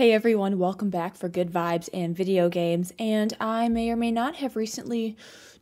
Hey everyone, welcome back for Good Vibes and Video Games. And I may or may not have recently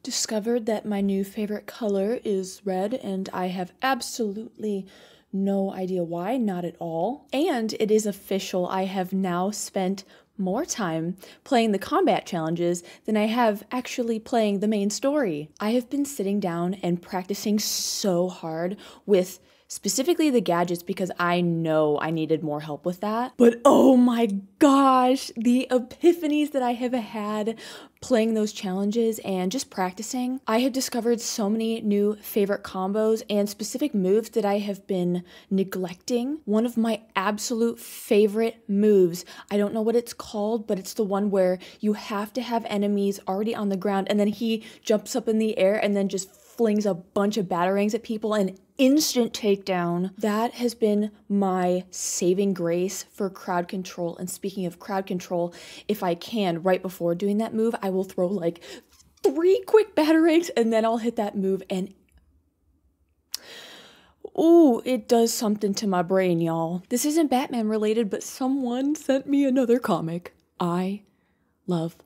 discovered that my new favorite color is red, and I have absolutely no idea why, not at all. And it is official, I have now spent more time playing the combat challenges than I have actually playing the main story. I have been sitting down and practicing so hard with specifically the gadgets because I know I needed more help with that. But oh my gosh, the epiphanies that I have had playing those challenges and just practicing, I have discovered so many new favorite combos and specific moves that I have been neglecting. One of my absolute favorite moves, I don't know what it's called, but it's the one where you have to have enemies already on the ground and then he jumps up in the air and then just flings a bunch of batarangs at people and instant takedown. That has been my saving grace for crowd control. And speaking of crowd control, if I can, right before doing that move, I will throw like three quick batarangs and then I'll hit that move and Ooh, it does something to my brain, y'all. This isn't Batman related, but someone sent me another comic. I love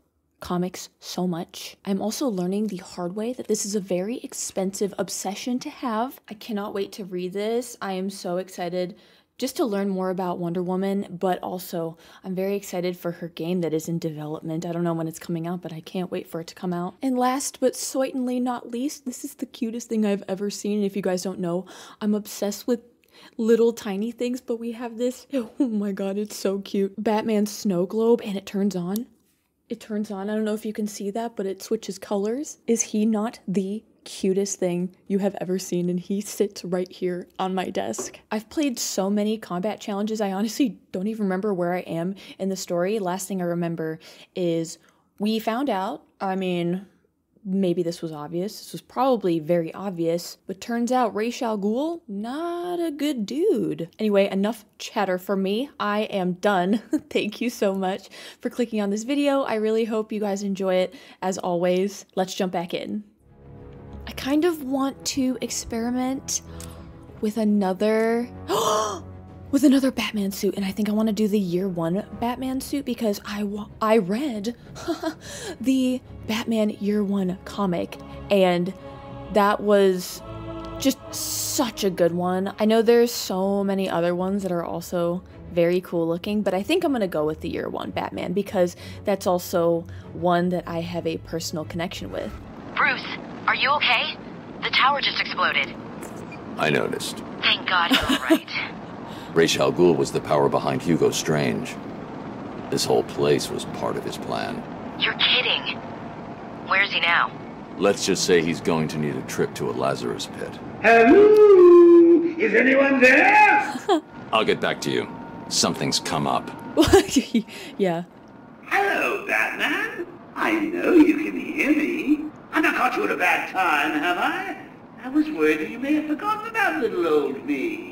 comics so much. I'm also learning the hard way that this is a very expensive obsession to have. I cannot wait to read this. I am so excited just to learn more about Wonder Woman, but also I'm very excited for her game that is in development. I don't know when it's coming out, but I can't wait for it to come out. And last but certainly not least, this is the cutest thing I've ever seen. And if you guys don't know, I'm obsessed with little tiny things, but we have this. Oh my god, it's so cute. Batman snow globe and it turns on it turns on. I don't know if you can see that, but it switches colors. Is he not the cutest thing you have ever seen and he sits right here on my desk. I've played so many combat challenges I honestly don't even remember where I am in the story. Last thing I remember is we found out, I mean, maybe this was obvious. This was probably very obvious, but turns out Ra's al Ghul, not a good dude. Anyway, enough chatter for me. I am done. Thank you so much for clicking on this video. I really hope you guys enjoy it. As always, let's jump back in. I kind of want to experiment with another with another Batman suit, and I think I want to do the year one Batman suit because I I read the Batman year one comic, and that was just such a good one. I know there's so many other ones that are also very cool looking, but I think I'm gonna go with the year one Batman because that's also one that I have a personal connection with. Bruce, are you okay? The tower just exploded. I noticed. Thank God you're alright. Ra's al Ghul was the power behind Hugo Strange. This whole place was part of his plan. You're kidding. Where's he now? Let's just say he's going to need a trip to a Lazarus pit. Hello? Is anyone there? I'll get back to you. Something's come up. yeah. Hello, Batman. I know you can hear me. I've not caught you at a bad time, have I? I was worried you may have forgotten about little old me.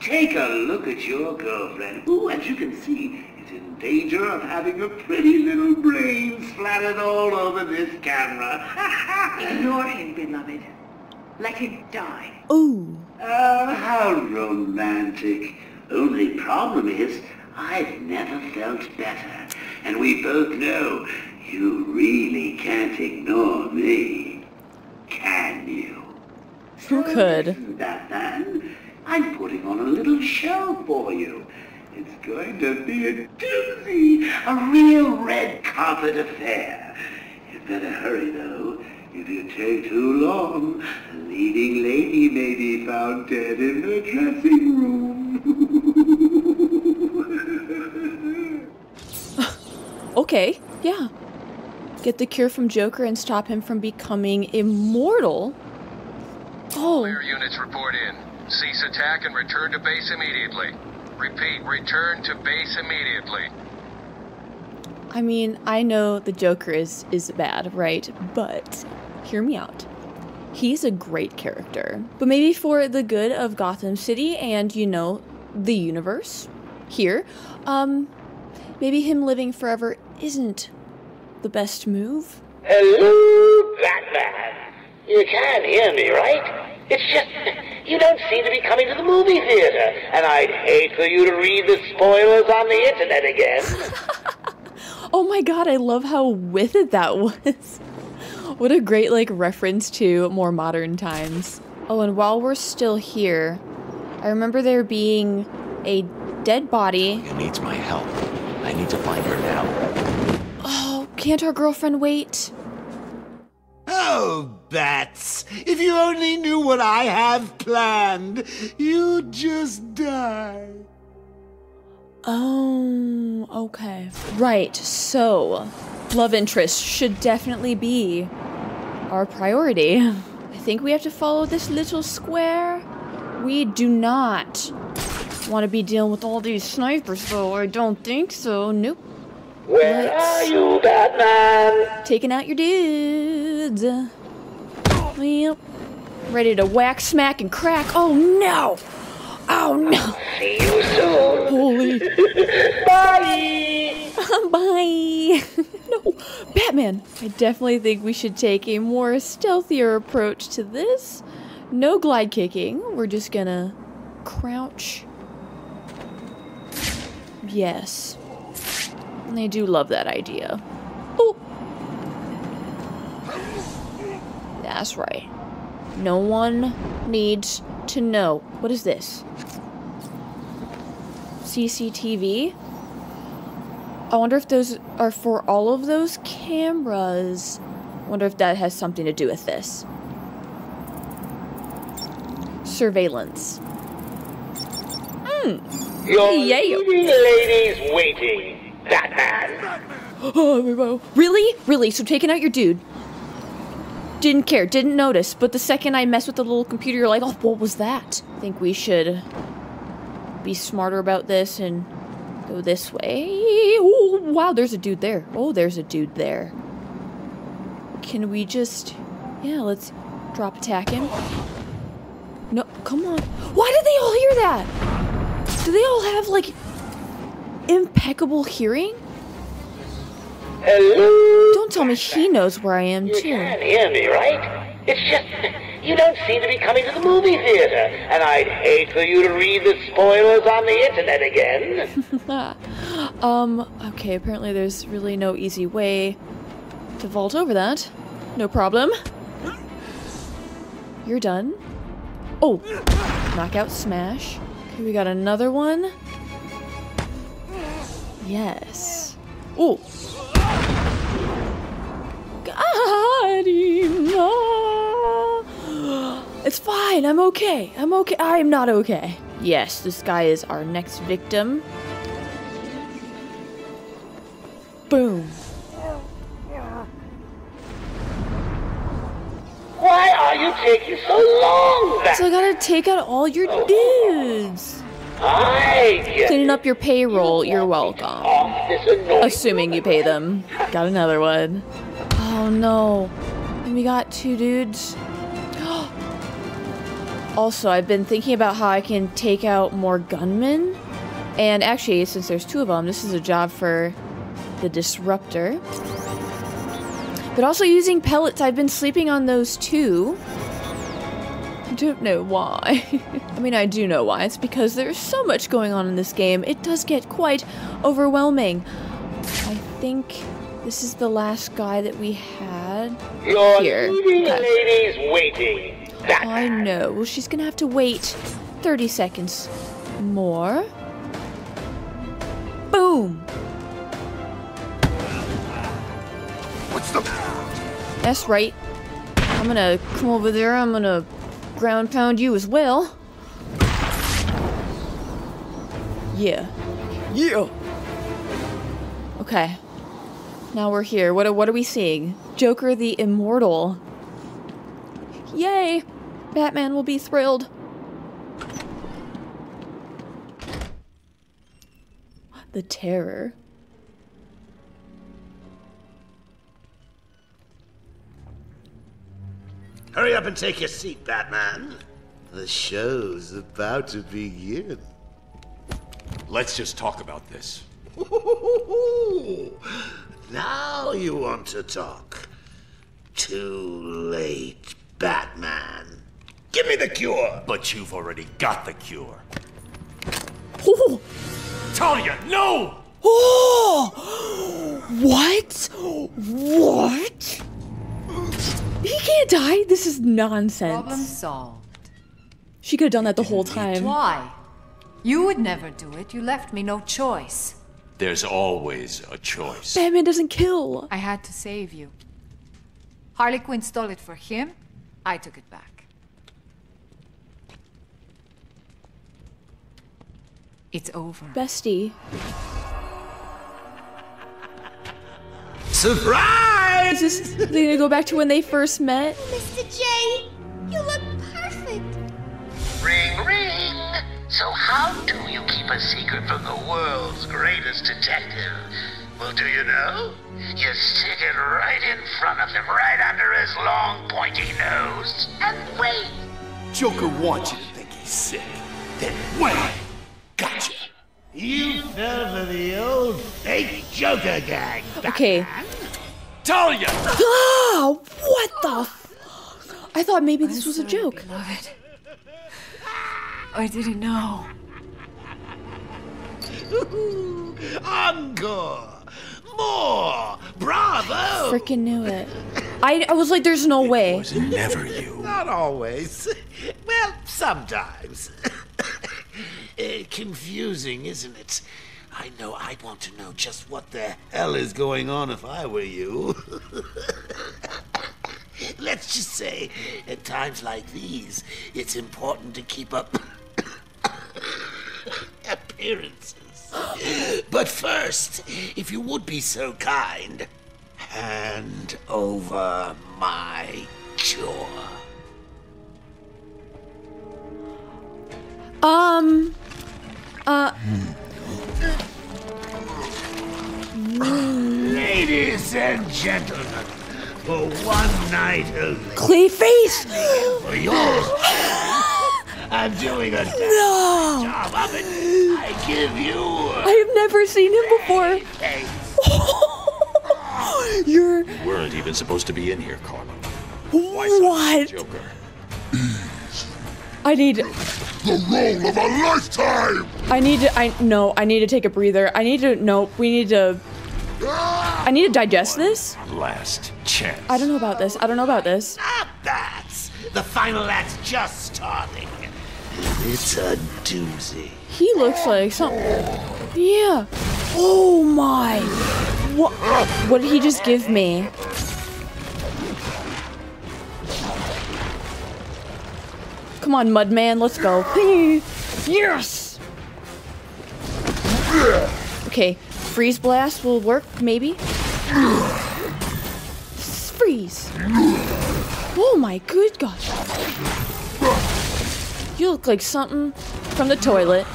Take a look at your girlfriend, who, as you can see, is in danger of having her pretty little brains splattered all over this camera. Ignore him, beloved. Let him die. Ooh. Oh, how romantic. Only problem is, I've never felt better. And we both know you really can't ignore me. Can you? Who could? Batman, I'm putting on a little show for you. It's going to be a doozy, a real red carpet affair. You'd better hurry, though. If you take too long, a leading lady may be found dead in her dressing room. okay, yeah. Get the cure from Joker and stop him from becoming immortal? Oh. Clear units report in. Cease attack and return to base immediately. Repeat, return to base immediately. I mean, I know the Joker is is bad, right? But hear me out. He's a great character. But maybe for the good of Gotham City and, you know, the universe here, um maybe him living forever isn't the best move. Hello, Batman. You can't hear me, right? It's just You don't seem to be coming to the movie theater, and I'd hate for you to read the spoilers on the internet again. Oh my god, I love how with it that was. what a great like reference to more modern times. Oh, and while we're still here, I remember there being a dead body. He needs my help. I need to find her now. Oh, can't our girlfriend wait? Oh, Bats, if you only knew what I have planned, you'd just die. Oh, okay. Right, so love interest should definitely be our priority. I think we have to follow this little square. We do not want to be dealing with all these snipers, though. I don't think so. Nope. Where Let's- are you, Batman? Taking out your dudes. Yep. Ready to whack, smack, and crack. Oh no! Oh no! See you soon. Holy. Bye. Bye! no, Batman! I definitely think we should take a more stealthier approach to this. No glide kicking. We're just gonna crouch. Yes. And I do love that idea. Oh! That's right. No one needs to know. What is this? CCTV? I wonder if those are for all of those cameras. Wonder if that has something to do with this. Surveillance. Hmm. Your Yeah. lady's waiting, Batman. Oh, really? Really? So taking out your dude. Didn't care, didn't notice, but the second I mess with the little computer, you're like, oh, what was that? I think we should be smarter about this and go this way. Oh, wow, there's a dude there. Oh, there's a dude there. Can we just. Yeah, let's drop attack him. No, come on. Why did they all hear that? Do they all have, like, impeccable hearing? Hello. Don't tell me he knows where I am, You too. can't hear me, right? It's just you don't seem to be coming to the movie theater, and I'd hate for you to read the spoilers on the internet again. Um, okay, apparently there's really no easy way to vault over that. No problem. You're done. Oh! Knockout smash. Okay, we got another one. Yes. Oh! It's fine, I'm okay. I'm okay. I'm not okay. Yes, this guy is our next victim. Boom. Why are you taking so long, So I gotta take out all your dudes. Cleaning up your payroll, you're welcome. Assuming you pay them. Got another one. Oh no. And we got two dudes. also, I've been thinking about how I can take out more gunmen. And actually, since there's two of them, this is a job for the disruptor. But also using pellets, I've been sleeping on those too. I don't know why. I mean, I do know why. It's because there's so much going on in this game. It does get quite overwhelming. I think this is the last guy that we had. Your Here. leading lady's waiting, I know. Well, she's gonna have to wait 30 seconds more. Boom! What's the... That's right. I'm gonna come over there. I'm gonna ground pound you as well. Yeah. Yeah. Okay. Now we're here. What what are we seeing? Joker the Immortal. Yay! Batman will be thrilled. The terror. Hurry up and take your seat, Batman. The show's about to begin. Let's just talk about this. Now you want to talk. Too late, Batman. Give me the cure. But you've already got the cure. Oh, Talia, no! oh, what? What? He can't die. This is nonsense. Problem nonsense. solved. She could have done that the whole time. Why? You would never do it. You left me no choice. There's always a choice. Batman doesn't kill. I had to save you. Harley Quinn stole it for him. I took it back. It's over. Bestie. Surprise! Is this they gonna go back to when they first met? Mr. J, you look perfect. Ring, ring. So how do you keep a secret from the world's greatest detective? Well, do you know? You stick it right in front of him, right under his long, pointy nose, and wait. Joker wants you to think he's sick. Then wait. Gotcha. You fell for the old fake Joker gag. Okay. Talia! Ah, what the? F- I thought maybe this was a joke. Beloved. I didn't know. Encore! More! Bravo! Freaking knew it. I, I was like, there's no way. Was never you. Not always. Well, sometimes. Eh, confusing, isn't it? I know I'd want to know just what the hell is going on if I were you. Let's just say, at times like these, it's important to keep up appearances. But first, if you would be so kind, hand over my cure. Um. Uh. Ladies and gentlemen, for one night only, Clayface! for yours, I'm doing a No! job of it. I give you I have never seen him before. a You're. Weren't even supposed to be in here, Karlo. What? Joker. I need. the role of a lifetime. I need to. I no. I need to take a breather. I need to. No. We need to. Ah! I need to digest this. Last chance. I don't know about this. I don't know about this. Not that. The final act's just starting. It's a doozy. He looks like something. Yeah. Oh my. What? What did he just give me? Come on, Mudman. Let's go. Yes. Okay. Freeze blast will work, maybe. Freeze. Oh my good gosh. You look like something from the toilet.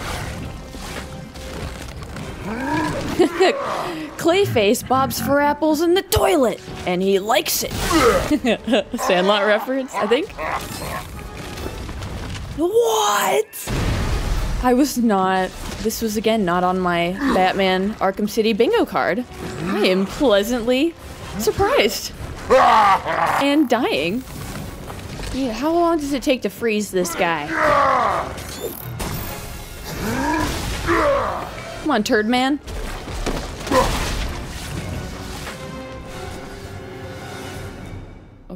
Clayface bobs for apples in the toilet, and he likes it. Sandlot reference, I think. What? I was not. This was again not on my Batman Arkham City bingo card. I am pleasantly surprised and dying. Yeah, how long does it take to freeze this guy? Come on, turd man.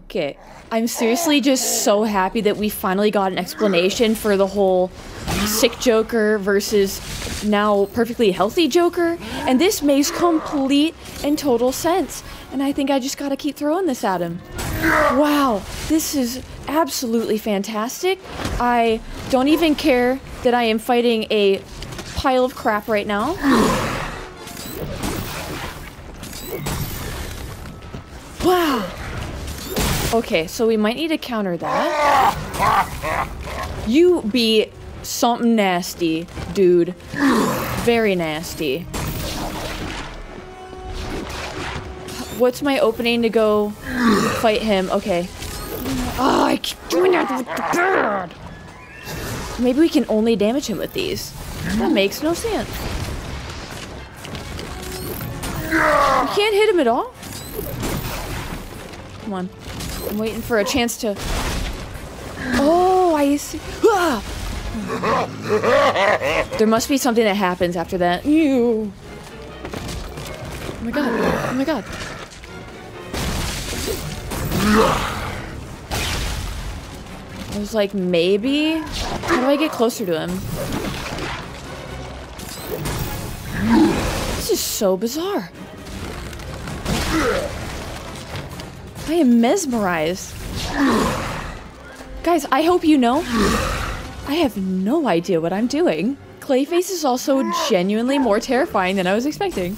Okay. I'm seriously just so happy that we finally got an explanation for the whole sick Joker versus now perfectly healthy Joker. And this makes complete and total sense. And I think I just gotta keep throwing this at him. Wow, this is absolutely fantastic. I don't even care that I am fighting a pile of crap right now. Wow. Okay, so we might need to counter that. You be something nasty, dude. Very nasty. What's my opening to go fight him? Okay. Oh, I keep doing that with the bird. Maybe we can only damage him with these. That makes no sense. We can't hit him at all? Come on. I'm waiting for a chance to... Oh, I see. Ah! There must be something that happens after that. You. Oh my god. Oh my god. I was like, maybe? How do I get closer to him? This is so bizarre. I am mesmerized. Guys, I hope you know. I have no idea what I'm doing. Clayface is also genuinely more terrifying than I was expecting.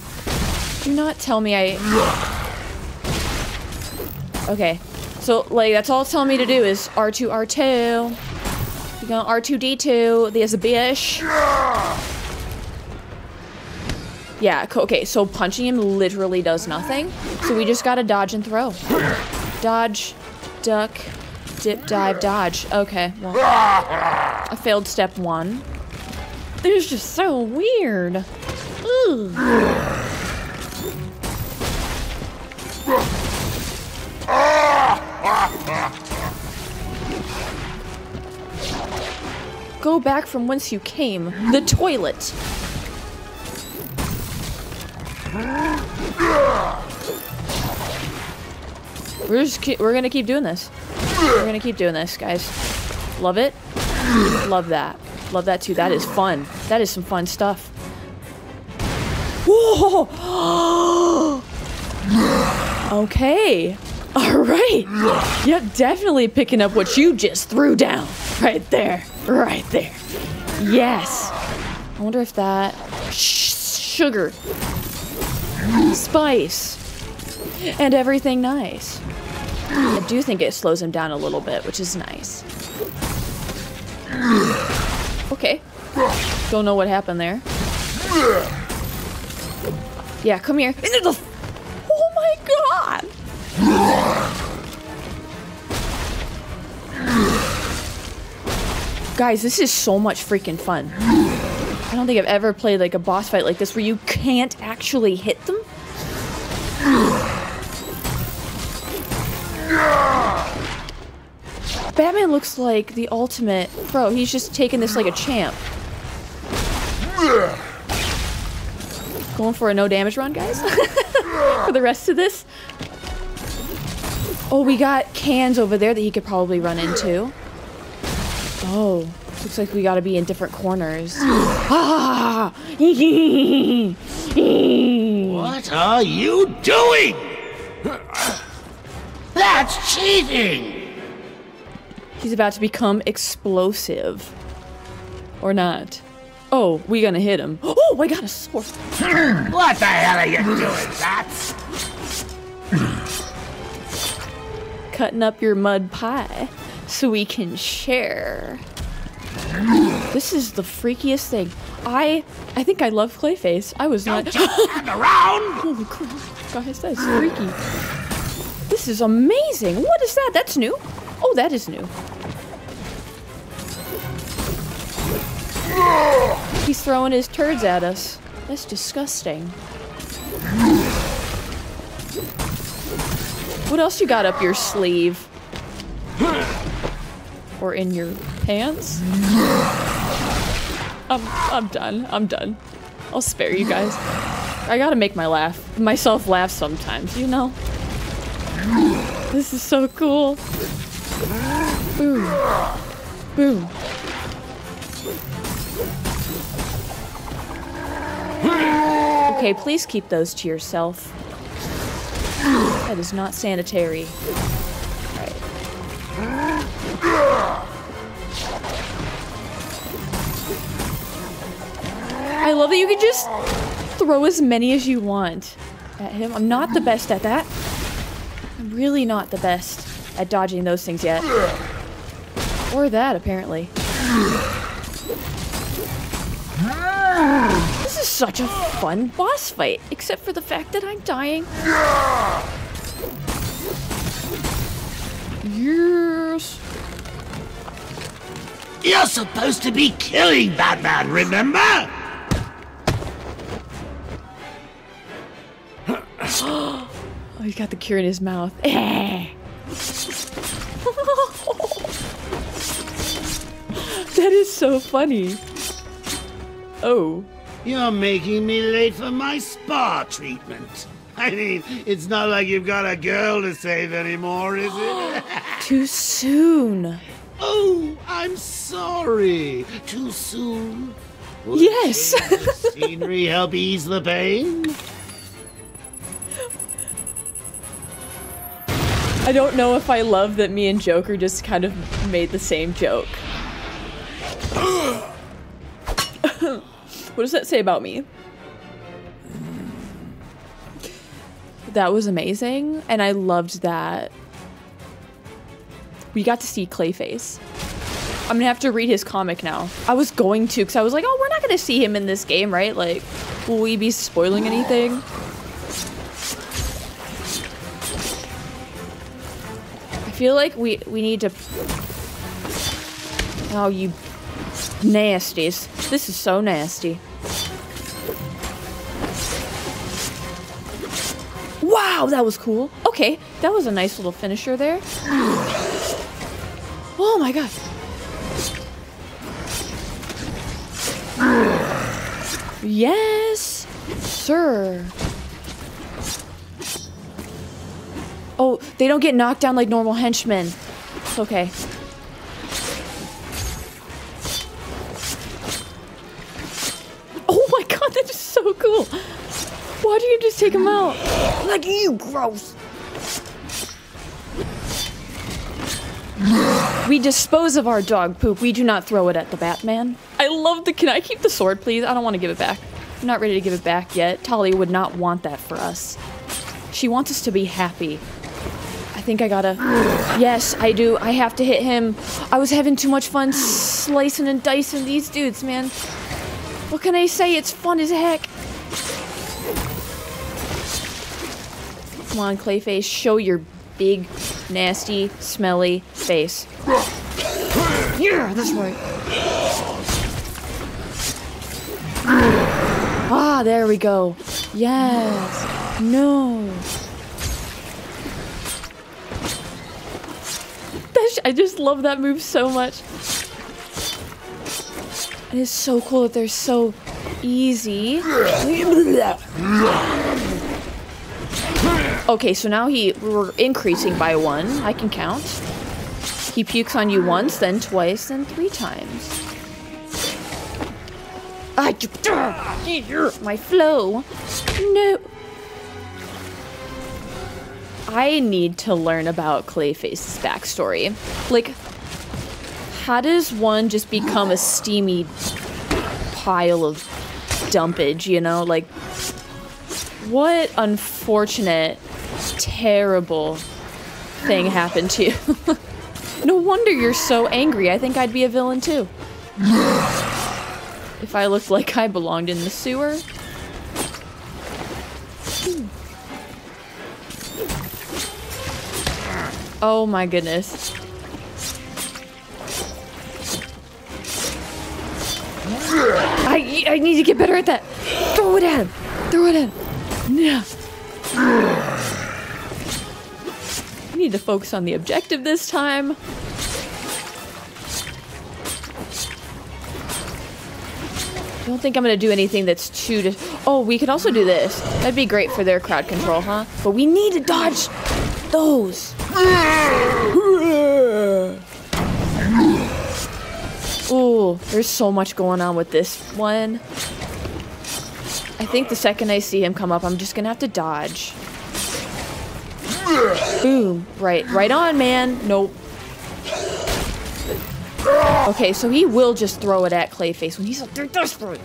Do not tell me I... Okay. So, like, that's all it's telling me to do is R2, R2. You go R2D2. There's a bish. Yeah, okay, so punching him literally does nothing. So we just gotta dodge and throw. Dodge, duck, dip, dive, dodge. Okay, well. I failed step one. This is just so weird. Go back from whence you came. The toilet. We're just keep, we're gonna keep doing this. We're gonna keep doing this, guys. Love it. Love that. Love that too. That is fun. That is some fun stuff. Whoa! okay. All right. Yep, definitely picking up what you just threw down. Right there. Right there. Yes. I wonder if that sugar, spice, and everything nice. I do think it slows him down a little bit, which is nice. Okay. Don't know what happened there. Yeah, come here. Oh my god! Guys, this is so much freaking fun. I don't think I've ever played like a boss fight like this where you can't actually hit them. Batman looks like the ultimate. Bro, he's just taking this like a champ. Going for a no damage run, guys? for the rest of this? Oh, we got cans over there that he could probably run into. Oh, looks like we gotta be in different corners. ah! What are you doing? That's cheating! He's about to become explosive. Or not. Oh, we gonna hit him. Oh, I got a sword. What the hell are you doing, Bats? Cutting up your mud pie so we can share. This is the freakiest thing. I I think I love Clayface. I was not around. Holy crap. Guys, that's freaky. This is amazing. What is that? That's new. Oh, that is new. He's throwing his turds at us. That's disgusting. What else you got up your sleeve? Or in your pants? I'm I'm done. I'm done. I'll spare you guys. I gotta make my laugh myself laugh sometimes, you know? This is so cool. Boom. Boom. Okay, please keep those to yourself. That is not sanitary. I love that you can just throw as many as you want at him. I'm not the best at that. I'm really not the best at dodging those things yet. Or that, apparently. This is such a fun boss fight, except for the fact that I'm dying. Yes. You're supposed to be killing Batman, remember? Oh, he's got the cure in his mouth. That is so funny. Oh. You're making me late for my spa treatment. I mean, it's not like you've got a girl to save anymore, is it? Too soon. Oh, I'm sorry. Too soon? Would Yes. a change of scenery help ease the pain? I don't know if I love that me and Joker just kind of made the same joke. what does that say about me? That was amazing, and I loved that. We got to see Clayface. I'm gonna have to read his comic now. I was going to, because I was like, oh, we're not gonna see him in this game, right? Like, will we be spoiling anything? Feel like we we need to. Oh, you nasties! This is so nasty. Wow, that was cool. Okay, that was a nice little finisher there. Oh my god. Yes, sir. Oh, they don't get knocked down like normal henchmen. It's okay. Oh my god, that is so cool. Why do you just take him out? Like you, gross. We dispose of our dog poop. We do not throw it at the Batman. I love the. Can I keep the sword, please? I don't want to give it back. I'm not ready to give it back yet. Talia would not want that for us. She wants us to be happy. I think I gotta. Yes, I do. I have to hit him. I was having too much fun slicing and dicing these dudes, man. What can I say? It's fun as heck. Come on, Clayface, show your big, nasty, smelly face. Yeah, that's right. Ah, there we go. Yes. No. That's- I just love that move so much. It is so cool that they're so easy. Okay, so now he we're increasing by one. I can count. He pukes on you once, then twice, then three times. My flow. No. I need to learn about Clayface's backstory. Like, how does one just become a steamy pile of dumpage, you know? Like, what unfortunate, terrible thing happened to you? no wonder you're so angry. I think I'd be a villain too. If I looked like I belonged in the sewer. Oh my goodness. I, I need to get better at that. Throw it at him. Throw it at him. Yeah. I need to focus on the objective this time. I don't think I'm gonna do anything that's too. Oh, we could also do this. That'd be great for their crowd control, huh? But we need to dodge those. Ooh, there's so much going on with this one. I think the second I see him come up, I'm just gonna have to dodge. Boom. Right, right on, man. Nope. Okay, so he will just throw it at Clayface when he's like, they're desperate.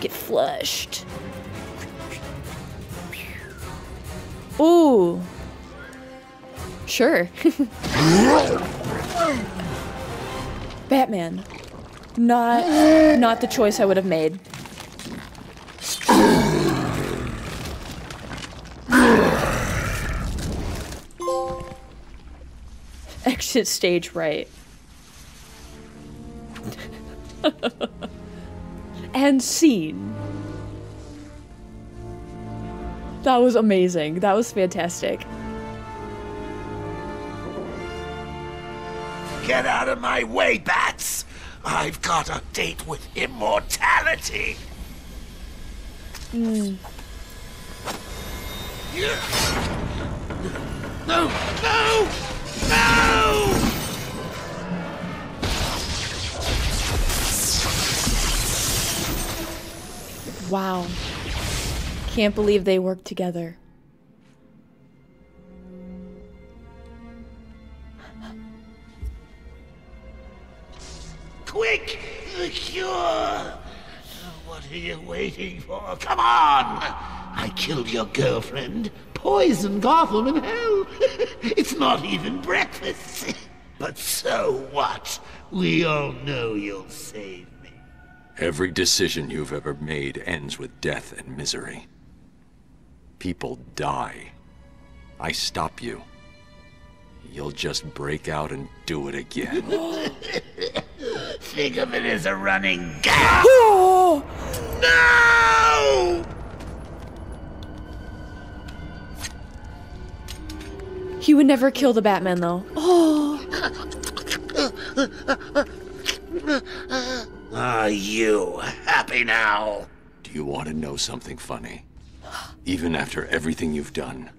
Get flushed. Ooh. Sure. Batman. Not not the choice I would have made. Exit stage right. and scene. That was amazing. That was fantastic. Get out of my way, bats! I've got a date with immortality. Mm. No, no, no! Wow. Can't believe they worked together. Quick! The cure! What are you waiting for? Come on! I killed your girlfriend, poisoned Gotham in hell. it's not even breakfast. But so what? We all know you'll save me. Every decision you've ever made ends with death and misery. People die. I stop you. You'll just break out and do it again. Think of it as a running gag. Oh! No! He would never kill the Batman, though. Oh! Are you happy now? Do you want to know something funny? Even after everything you've done,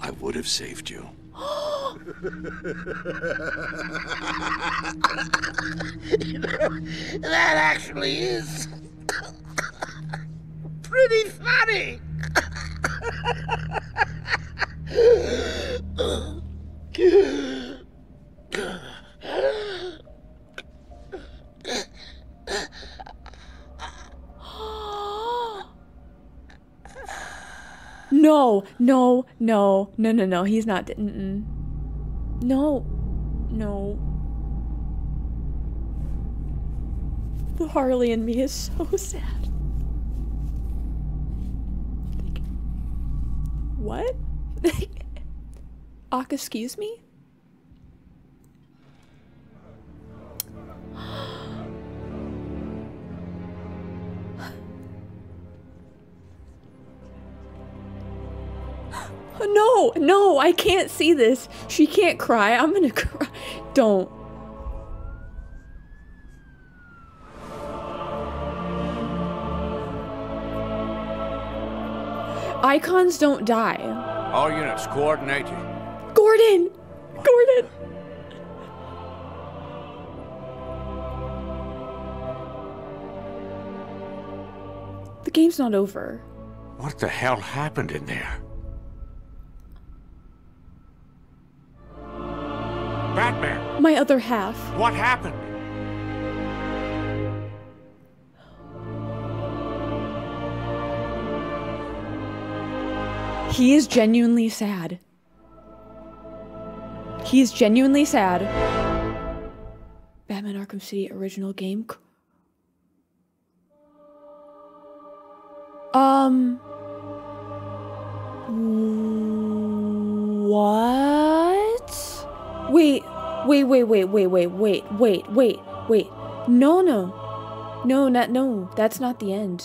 I would have saved you. that actually is pretty funny. No, no, no, no, no, no. He's not. No, no. The Harley in me is so sad. What? Ak, excuse me? No, no, I can't see this. She can't cry. I'm gonna cry. Don't. Icons don't die. All units coordinated. Gordon! Gordon! The game's not over. What the hell happened in there? Batman! My other half. What happened? He is genuinely sad. He is genuinely sad. Batman Arkham City original game. Um. What? Wait, wait, wait, wait, wait, wait, wait, wait, wait, wait. No, no. No, not, no. That's not the end.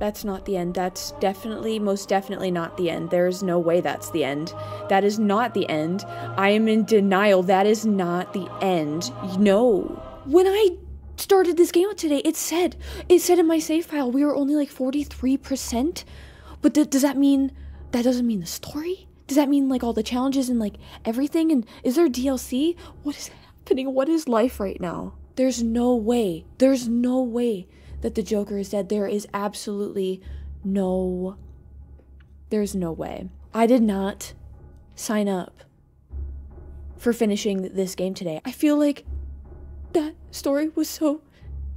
That's not the end. That's definitely, most definitely not the end. There is no way that's the end. That is not the end. I am in denial. That is not the end. No. When I started this game today, it said, it said in my save file, we were only like 43%. But th does that mean, that doesn't mean the story? Does that mean like all the challenges and like everything? And is there DLC? What is happening? What is life right now? There's no way. There's no way that the Joker is dead. There is absolutely no. There's no way. I did not sign up for finishing this game today. I feel like that story was so.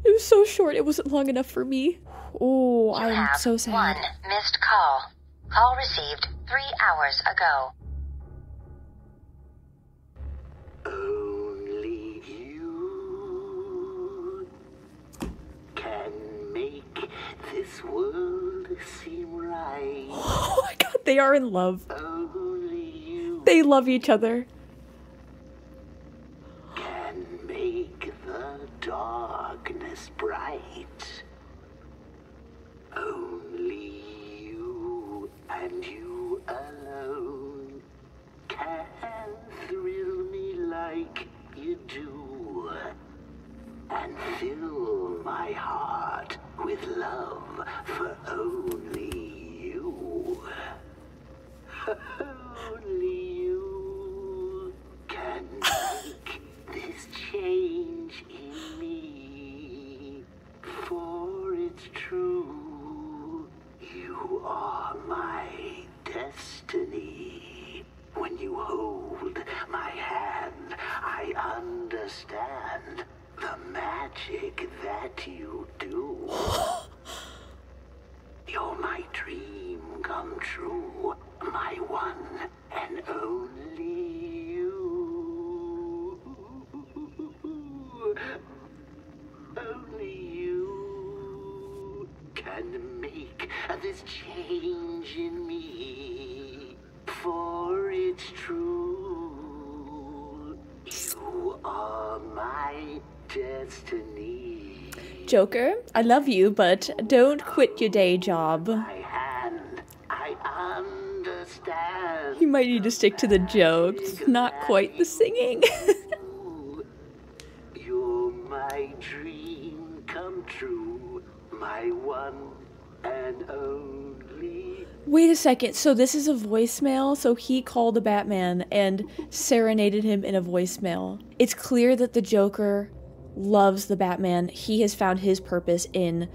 It was so short. It wasn't long enough for me. Oh, You I'm so sad. one missed call. Call received three hours ago. Only you can make this world seem right. Oh my god, they are in love. Only you They love each other. can make the darkness bright. And you alone can thrill me like you do. And fill my heart with love for only you. only you can make this change in me. For it's true. Destiny. When you hold my hand, I understand the magic that you do. You're my dream come true, my one and only you. Only you can make this change in me, for it's true. You are my destiny. Joker, I love you, but don't quit your day job. I understand. You might need to stick to the jokes, not quite the singing. You're my dream come true, my one and only. Wait a second, so this is a voicemail? So he called the Batman and serenaded him in a voicemail. It's clear that the Joker loves the Batman. He has found his purpose in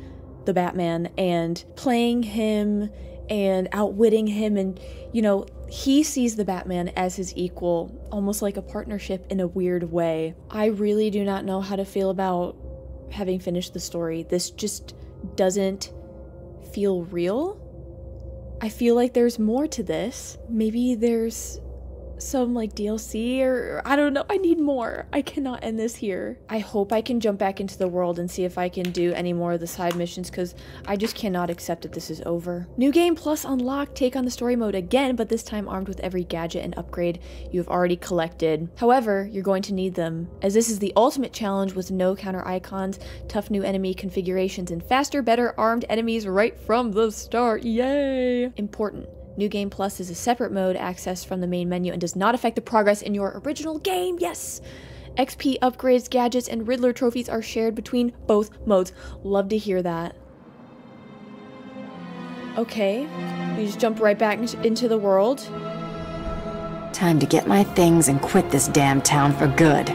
the Batman and playing him and outwitting him and you know he sees the Batman as his equal, almost like a partnership in a weird way. I really do not know how to feel about having finished the story. This just doesn't feel real. I feel like there's more to this. Maybe there's some like DLC or I don't know. I need more. I cannot end this here. I hope I can jump back into the world and see if I can do any more of the side missions because I just cannot accept that this is over. New game plus unlocked. Take on the story mode again, but this time armed with every gadget and upgrade you have already collected. However, you're going to need them as this is the ultimate challenge with no counter icons, tough new enemy configurations, and faster, better armed enemies right from the start. Yay! Important. New Game Plus is a separate mode accessed from the main menu and does not affect the progress in your original game. Yes! XP upgrades, gadgets, and Riddler trophies are shared between both modes. Love to hear that. Okay, we just jump right back into the world. Time to get my things and quit this damn town for good.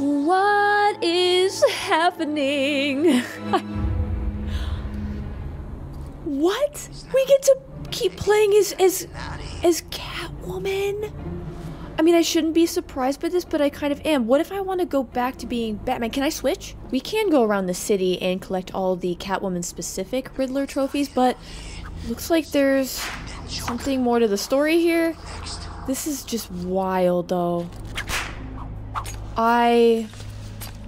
What is happening? what? We get to keep playing as as as Catwoman? I mean, I shouldn't be surprised by this, but I kind of am. What if I want to go back to being Batman? Can I switch? We can go around the city and collect all the Catwoman specific Riddler trophies, but looks like there's something more to the story here. This is just wild, though. I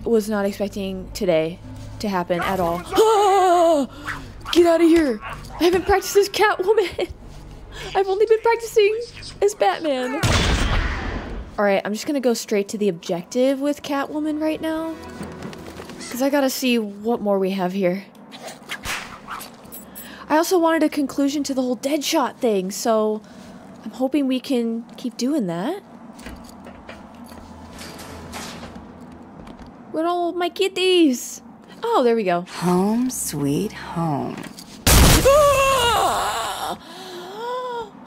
was not expecting today to happen at all. Get out of here! I haven't practiced as Catwoman! I've only been practicing as Batman. Alright, I'm just gonna go straight to the objective with Catwoman right now. Because I gotta see what more we have here. I also wanted a conclusion to the whole Deadshot thing, so I'm hoping we can keep doing that. Where are all my kitties? Oh, there we go. Home sweet home. Ah!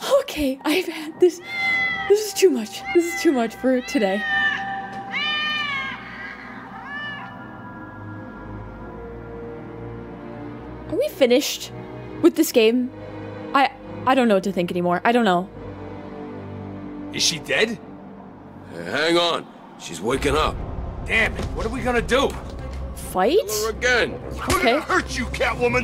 okay, I've had this. This is too much. This is too much for today. Are we finished with this game? I I don't know what to think anymore. I don't know. Is she dead? hang on. She's waking up. Damn it. What are we gonna do? Fight? Her again. Okay. hurt you, Catwoman.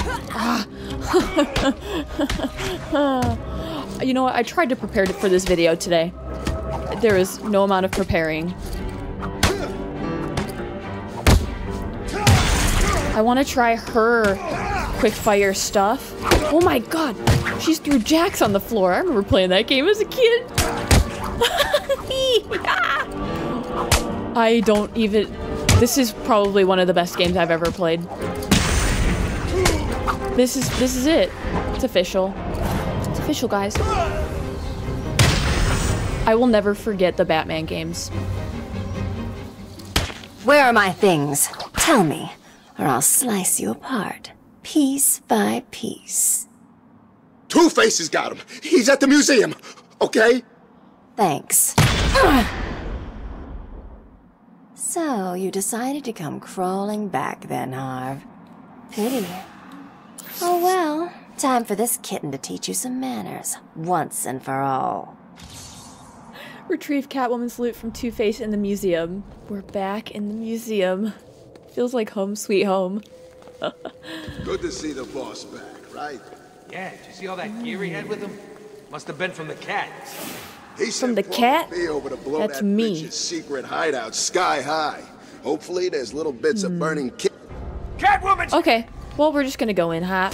you know what? I tried to prepare for this video today. There is no amount of preparing. I want to try her quick fire stuff. Oh my god, she's threw jacks on the floor. I remember playing that game as a kid. I don't even. This is probably one of the best games I've ever played. This is this is it. It's official. It's official, guys. I will never forget the Batman games. Where are my things? Tell me, or I'll slice you apart, piece by piece. Two Faces got him. He's at the museum. Okay? Thanks. So, you decided to come crawling back then, Harv. Pity. Oh well, time for this kitten to teach you some manners, once and for all. Retrieve Catwoman's loot from Two Face in the museum. We're back in the museum. Feels like home sweet home. Good to see the boss back, right? Yeah, did you see all that gear he had with him? Must have been from the cat. He From the cat? B over to blow That's that me. secret hideout sky high. Hopefully, there's little bits Hmm. of burning ki- Catwoman! Okay, well, we're just gonna go in hot.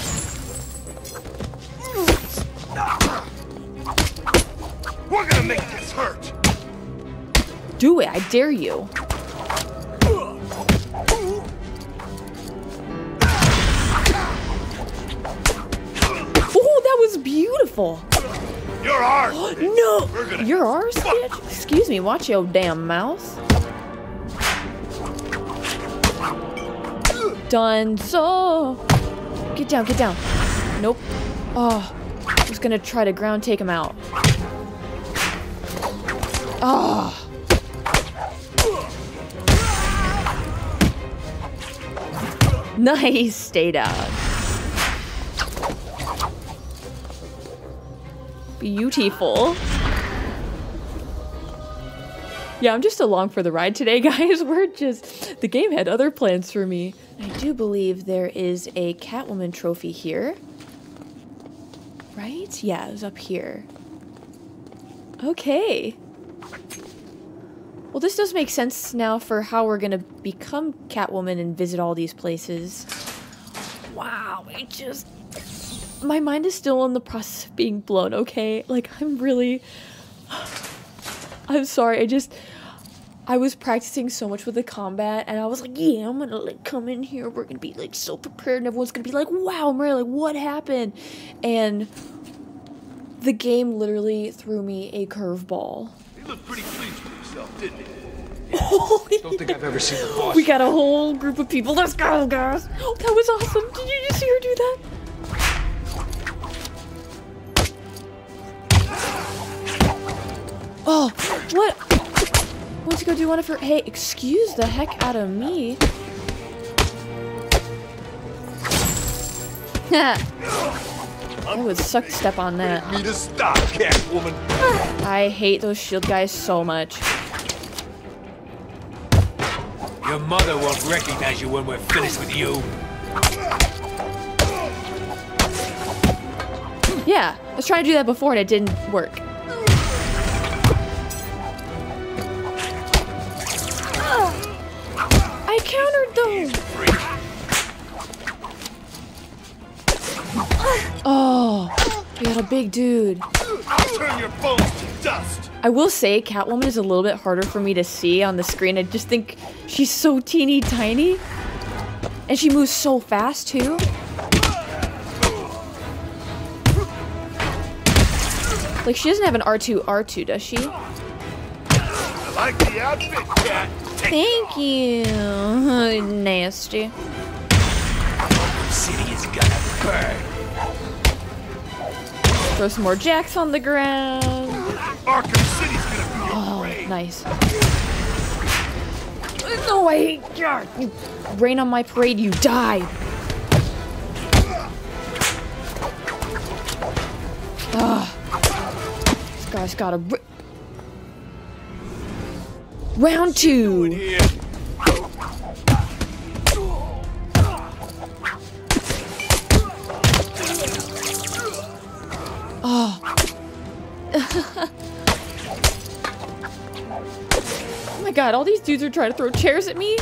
We're gonna make this hurt! Do it, I dare you. Oh, that was beautiful. You're ours! no! You're ours, bitch? Excuse me, watch your damn mouth. Done so. Get down, get down. Nope. Oh, I was gonna try to ground take him out. Oh. Nice, stay down. Beautiful. Yeah, I'm just along for the ride today, guys. We're just. The game had other plans for me. I do believe there is a Catwoman trophy here. Right? Yeah, it was up here. Okay. Well, this does make sense now for how we're gonna become Catwoman and visit all these places. Wow, I just. My mind is still in the process of being blown, okay? Like, I'm really. I'm sorry, I just. I was practicing so much with the combat, and I was like, yeah, I'm gonna like come in here. We're gonna be like so prepared, and everyone's gonna be like, wow, Maria, like what happened? And the game literally threw me a curveball. You looked pretty pleased with yourself, didn't you? Holy Don't think I've ever seen the boss. We got a whole group of people. Let's go, guys. Oh, that was awesome. Did you just see her do that? Oh, what? Wants to go do one of her. Hey, excuse the heck out of me. I would suck to step on that. Me to stop, Catwoman. I hate those shield guys so much. Your mother won't recognize you when we're finished with you. Yeah, I was trying to do that before and it didn't work. I countered though. Oh, we got a big dude. I'll turn your bones to dust. I will say Catwoman is a little bit harder for me to see on the screen. I just think she's so teeny tiny. And she moves so fast too. Like she doesn't have an R2 R2, does she? I like the outfit, Cat. Thank you. Nasty. City is gonna burn. Throw some more jacks on the ground. Arkham City's gonna be Oh, nice. No, I hate God. You rain on my parade, you die. Ah. This guy's got a. Round two. Oh. oh my god, all these dudes are trying to throw chairs at me?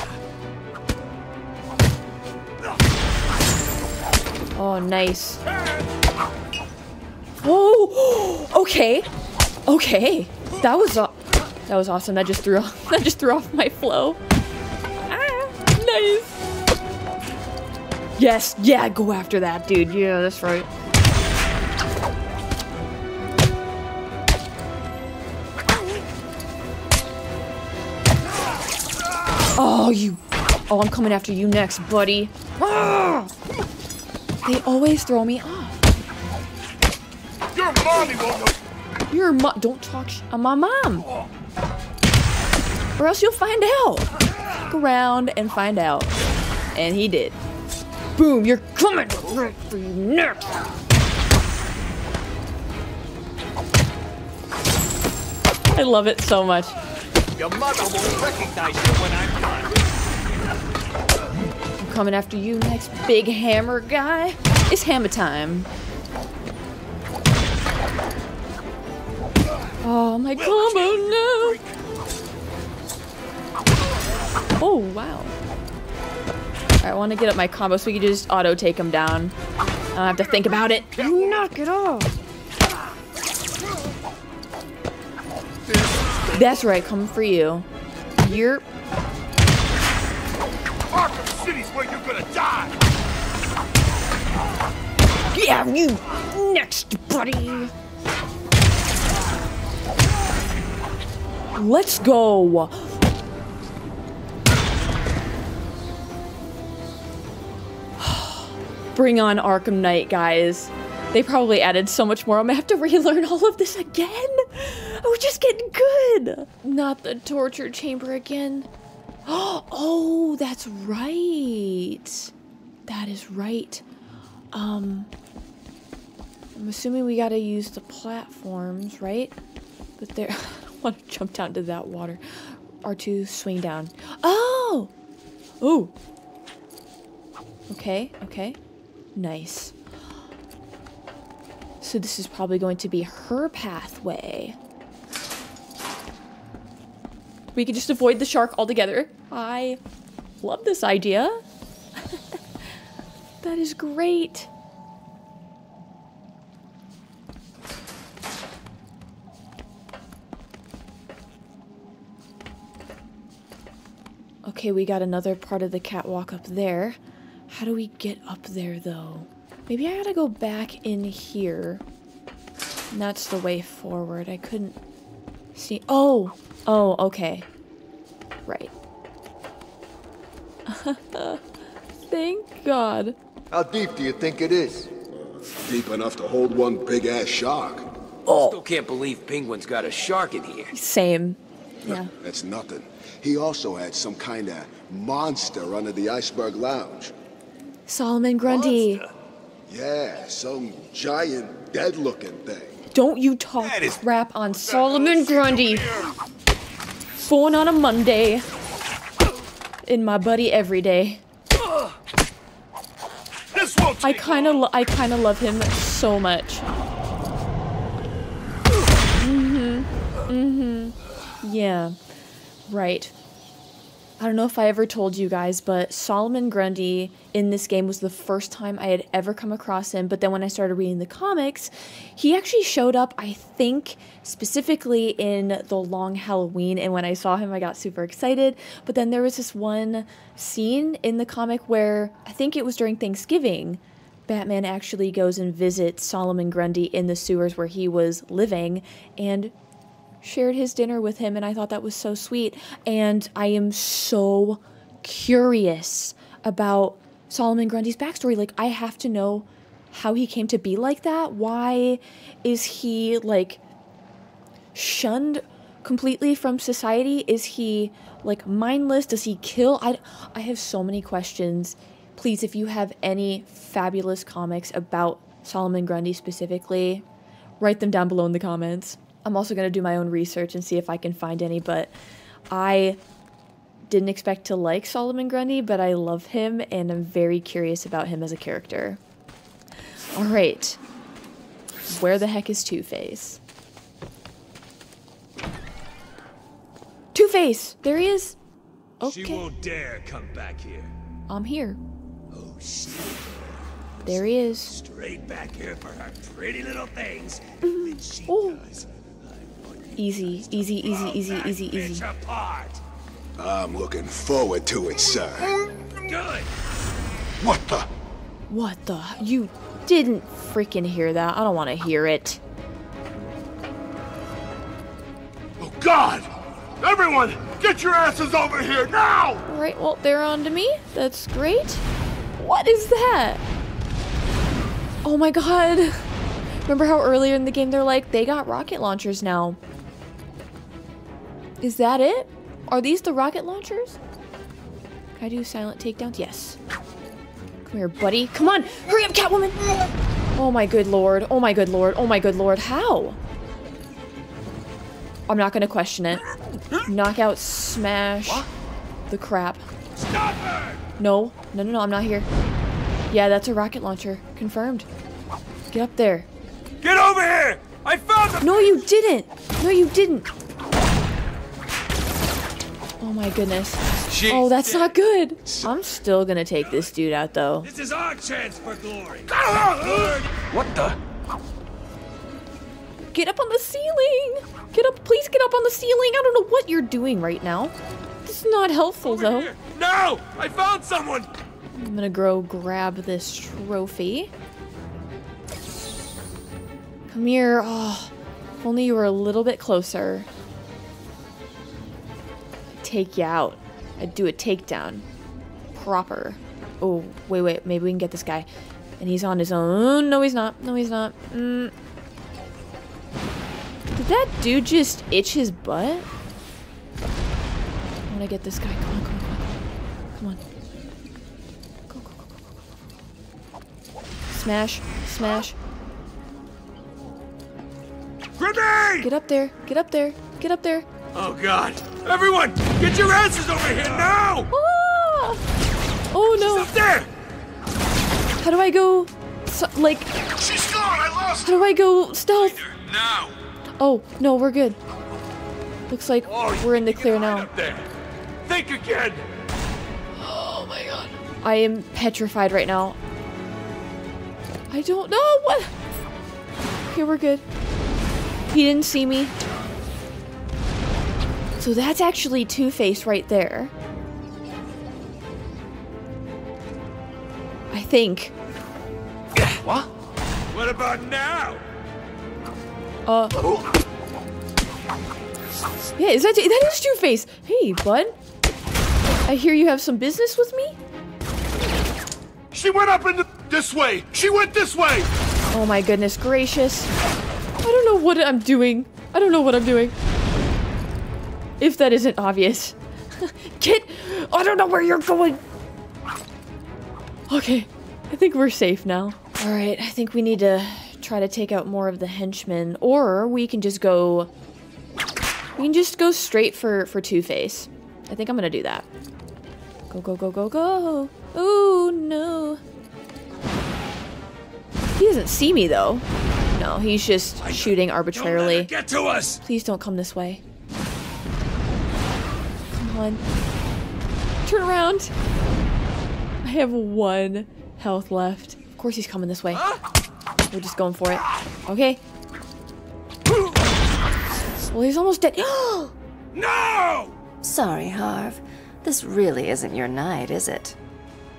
Oh, nice. Oh, okay. Okay. That was aw- that was awesome. That just threw off, that just threw off my flow. Ah, nice. Yes, yeah, go after that, dude. Yeah, that's right. Oh, you. Oh, I'm coming after you next, buddy. Ah! They always throw me off. Your mommy won't know. Your mom. Don't talk sh- on my mom. Or else you'll find out. Look around and find out. And he did. Boom, you're coming right for you next. I love it so much. Your mother won't recognize you when I'm done. I'm coming after you next, big hammer guy. It's hammer time. Oh, my combo, no! Oh, wow. I want to get up my combo so we can just auto take him down. I don't have to think about it. Knock it off. That's right, coming for you. You're. Arkham City's where you're gonna die. Yeah, you next, buddy. Let's go. Bring on Arkham Knight, guys. They probably added so much more. I'm gonna have to relearn all of this again. I was just getting good. Not the torture chamber again. Oh, that's right. That is right. Um, I'm assuming we gotta use the platforms, right? But there, I want to jump down to that water. R2, swing down. Oh! Ooh. Okay, okay. Nice. So this is probably going to be her pathway. We could just avoid the shark altogether. I love this idea. that is great. Okay, we got another part of the catwalk up there. How do we get up there, though? Maybe I gotta go back in here. And that's the way forward. I couldn't see. Oh! Oh, okay. Right. Thank God. How deep do you think it is? Deep enough to hold one big-ass shark. Oh. Still can't believe Penguin's got a shark in here. Same. Yeah. That's nothing. He also had some kind of monster under the iceberg lounge. Solomon Grundy. Yeah, some giant dead-looking thing. Don't you talk crap on Solomon Grundy. Phone on a Monday. In my buddy every day. I kind of I kind of love him so much. Mhm. Mhm. Yeah. Right. I don't know if I ever told you guys, but Solomon Grundy in this game was the first time I had ever come across him. But then when I started reading the comics, he actually showed up, I think, specifically in The Long Halloween. And when I saw him, I got super excited. But then there was this one scene in the comic where I think it was during Thanksgiving. Batman actually goes and visits Solomon Grundy in the sewers where he was living and shared his dinner with him, and I thought that was so sweet. And I am so curious about Solomon Grundy's backstory. Like, I have to know how he came to be like that. Why is he like shunned completely from society? Is he like mindless? Does he kill? I, I have so many questions. Please, if you have any fabulous comics about Solomon Grundy specifically, write them down below in the comments. I'm also going to do my own research and see if I can find any, but I didn't expect to like Solomon Grundy, but I love him and I'm very curious about him as a character. All right. Where the heck is Two Face? Two Face! There he is! Okay. She won't dare come back here. I'm here. Oh, shit. There he is. Straight back here for her pretty little things. Mm-hmm. she Oh. does. Easy, easy, easy, easy, easy, Bitch easy. apart. I'm looking forward to it, sir. Good. What the? What the? You didn't freaking hear that. I don't want to hear it. Oh, God! Everyone, get your asses over here now! Alright, well, they're on to me. That's great. What is that? Oh my god. Remember how earlier in the game they're like, they got rocket launchers now. Is that it? Are these the rocket launchers? Can I do silent takedowns? Yes. Come here, buddy. Come on. Hurry up, Catwoman. Oh my good lord. Oh my good lord. Oh my good lord. How? I'm not gonna question it. Knockout smash the crap. No, no, no, no, I'm not here. Yeah, that's a rocket launcher. Confirmed. Get up there. Get over here! I found them! No, you didn't! No, you didn't! Oh my goodness. She's oh, that's not good! I'm still gonna take this dude out though. This is our chance for glory. What the? Get up on the ceiling! Get up, please get up on the ceiling! I don't know what you're doing right now. This is not helpful though. No! I found someone! I'm gonna go grab this trophy. Come here. Oh, if only you were a little bit closer. Take you out. I'd do a takedown. Proper. Oh, wait, wait. Maybe we can get this guy. And he's on his own. No, he's not. No, he's not. Mm. Did that dude just itch his butt? I want to get this guy. Come on, come on, come on. Come on. Go, go, go, go, go. Smash. Smash. Grenade! Get up there. Get up there. Get up there. Oh god! Everyone, get your asses over here now! Ah! Oh no! Up there! How do I go? So, like. She's gone. I lost. How do I go stealth? Now! Oh no, we're good. Looks like Oh, we're in the clear now. Think again. Oh my god. I am petrified right now. I don't know what. Okay, we're good. He didn't see me. So that's actually Two Face right there. I think. What? What about now? Uh. Yeah, is that that is Two Face? Hey, bud. I hear you have some business with me. She went up into this way. She went this way. Oh my goodness gracious. I don't know what I'm doing. I don't know what I'm doing. If that isn't obvious. Get. I don't know where you're going. Okay, I think we're safe now. All right, I think we need to try to take out more of the henchmen, or we can just go. We can just go straight for for Two Face. I think I'm gonna do that. Go go go go go! Oh no! He doesn't see me though. No, he's just shooting arbitrarily. Get to us! Please don't come this way. Come on. Turn around. I have one health left. Of course he's coming this way. We're just going for it. Okay. Well, he's almost dead. no! Sorry, Harv. This really isn't your night, is it?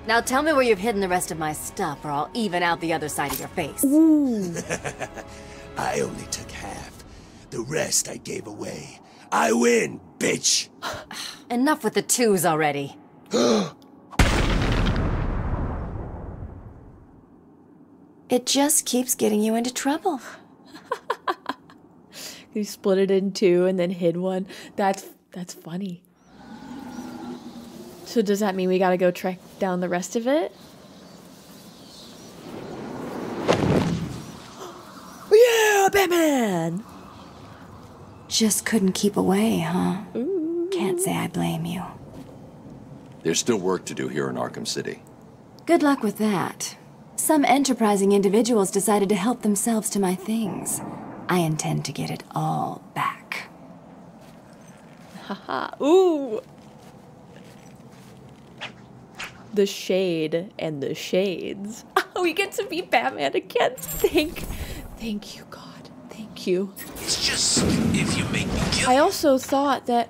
Now tell me where you've hidden the rest of my stuff, or I'll even out the other side of your face. I only took half. The rest I gave away. I win, bitch! Enough with the twos already. it just keeps getting you into trouble. you split it in two and then hid one. That's that's funny. So does that mean we gotta go track down the rest of it? yeah, Batman! Just couldn't keep away, huh? Can't say I blame you. There's still work to do here in Arkham City. Good luck with that. Some enterprising individuals decided to help themselves to my things. I intend to get it all back. Haha. Ooh. The shade and the shades. we get to be Batman again. Thank, thank you, God. Thank you. It's just if you make me kill I also thought that.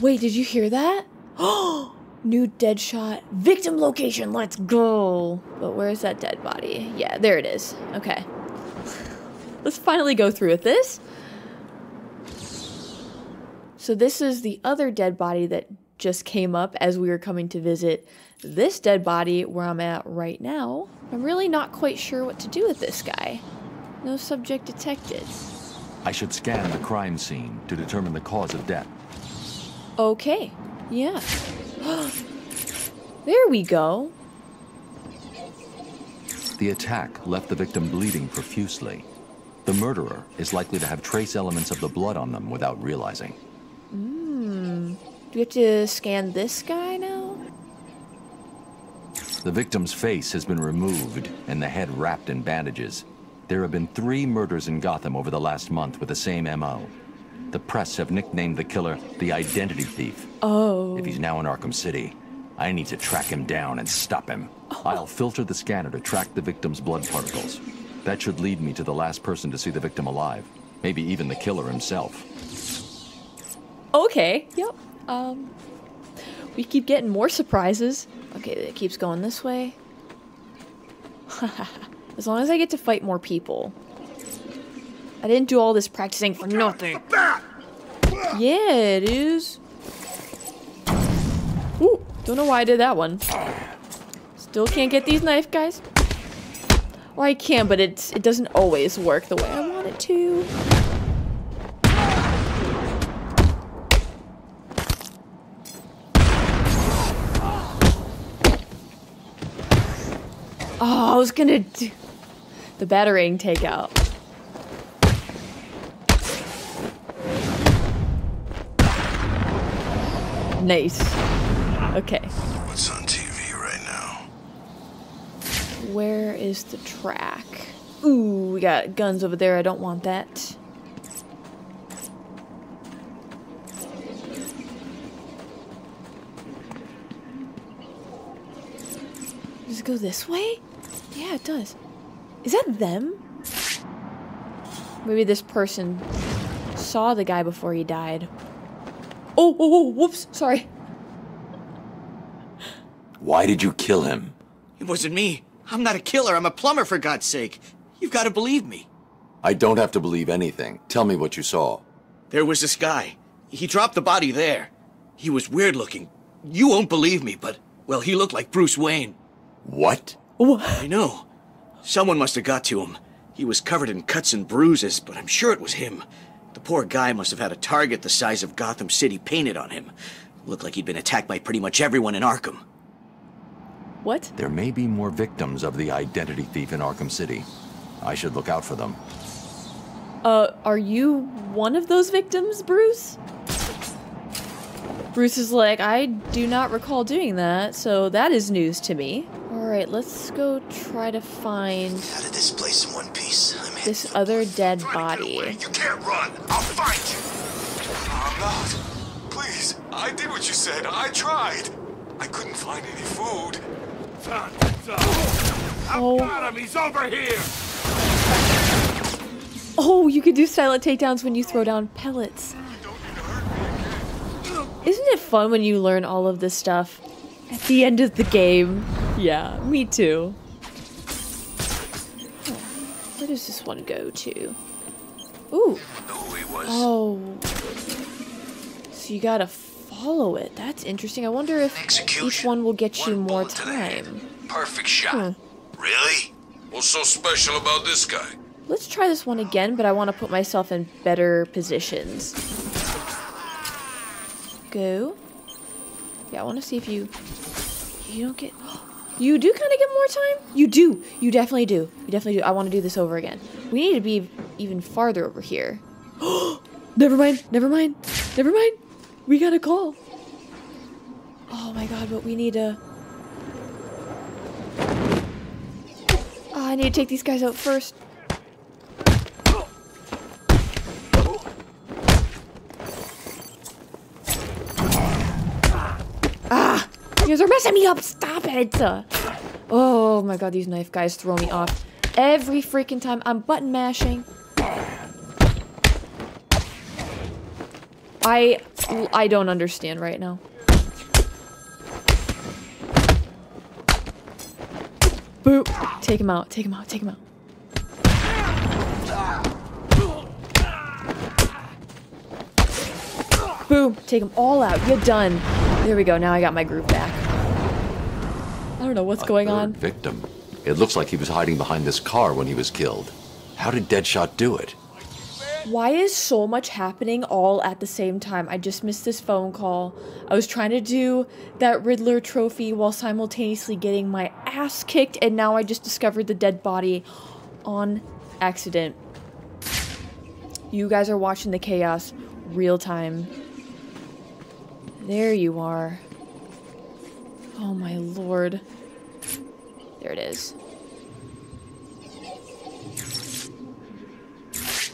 Wait, did you hear that? Oh, new Deadshot. Victim location. Let's go. But where's that dead body? Yeah, there it is. Okay. Let's finally go through with this. So this is the other dead body that just came up as we were coming to visit this dead body where I'm at right now. I'm really not quite sure what to do with this guy. No subject detected. I should scan the crime scene to determine the cause of death. Okay. Yeah. there we go. The attack left the victim bleeding profusely. The murderer is likely to have trace elements of the blood on them without realizing. Hmm. Do we have to scan this guy now? The victim's face has been removed and the head wrapped in bandages. There have been three murders in Gotham over the last month with the same MO. The press have nicknamed the killer the Identity Thief. Oh. If he's now in Arkham City, I need to track him down and stop him. I'll filter the scanner to track the victim's blood particles. That should lead me to the last person to see the victim alive. Maybe even the killer himself. Okay. Yep. Um. We keep getting more surprises. Okay, it keeps going this way. as long as I get to fight more people. I didn't do all this practicing for nothing. Yeah, it is. Ooh, don't know why I did that one. Still can't get these knife guys. Well, I can, but it's it doesn't always work the way I want it to. Oh, I was gonna do the battering takeout. Nice. Okay. What's on TV right now? Where is the track? Ooh, we got guns over there. I don't want that. Does it go this way? Yeah, it does. Is that them? Maybe this person saw the guy before he died. Oh, oh, oh, whoops, sorry. Why did you kill him? It wasn't me. I'm not a killer. I'm a plumber, for God's sake. You've got to believe me. I don't have to believe anything. Tell me what you saw. There was this guy. He dropped the body there. He was weird looking. You won't believe me, but, well, he looked like Bruce Wayne. What? I know. Someone must have got to him. He was covered in cuts and bruises, but I'm sure it was him. The poor guy must have had a target the size of Gotham City painted on him. Looked like he'd been attacked by pretty much everyone in Arkham. What? There may be more victims of the identity thief in Arkham City. I should look out for them. Uh, are you one of those victims, Bruce? Bruce is like, I do not recall doing that, so that is news to me. Alright, let's go try to find Out of this place in one piece. I'm this other dead body. You can't run. I'll find you. I'm not. Please. I did what you said. I tried. I couldn't find any food. Oh. i Got him. He's over here. Oh, you can do silent takedowns when you throw down pellets. Isn't it fun when you learn all of this stuff at the end of the game? Yeah, me too. Where does this one go to? Ooh. Oh. So you gotta follow it. That's interesting. I wonder if each one will get you more time. Perfect shot. Really? What's so special about this guy? Let's try this one again, but I want to put myself in better positions. Go. Yeah, I want to see if you... You don't get... You do kind of get more time? You do. You definitely do. You definitely do. I want to do this over again. We need to be even farther over here. never mind. Never mind. Never mind. We got a call. Oh my god, but we need to... Oh, I need to take these guys out first. You guys are messing me up! Stop it! Oh my god, these knife guys throw me off. Every freaking time I'm button mashing. I... I don't understand right now. Boop! Take him out, take him out, take him out. Boom! Take them all out. You're done. There we go. Now I got my groove back. I don't know what's going on. Victim. It looks like he was hiding behind this car when he was killed. How did Deadshot do it? Why is so much happening all at the same time? I just missed this phone call. I was trying to do that Riddler trophy while simultaneously getting my ass kicked, and now I just discovered the dead body on accident. You guys are watching the chaos real time. There you are. Oh my lord. There it is.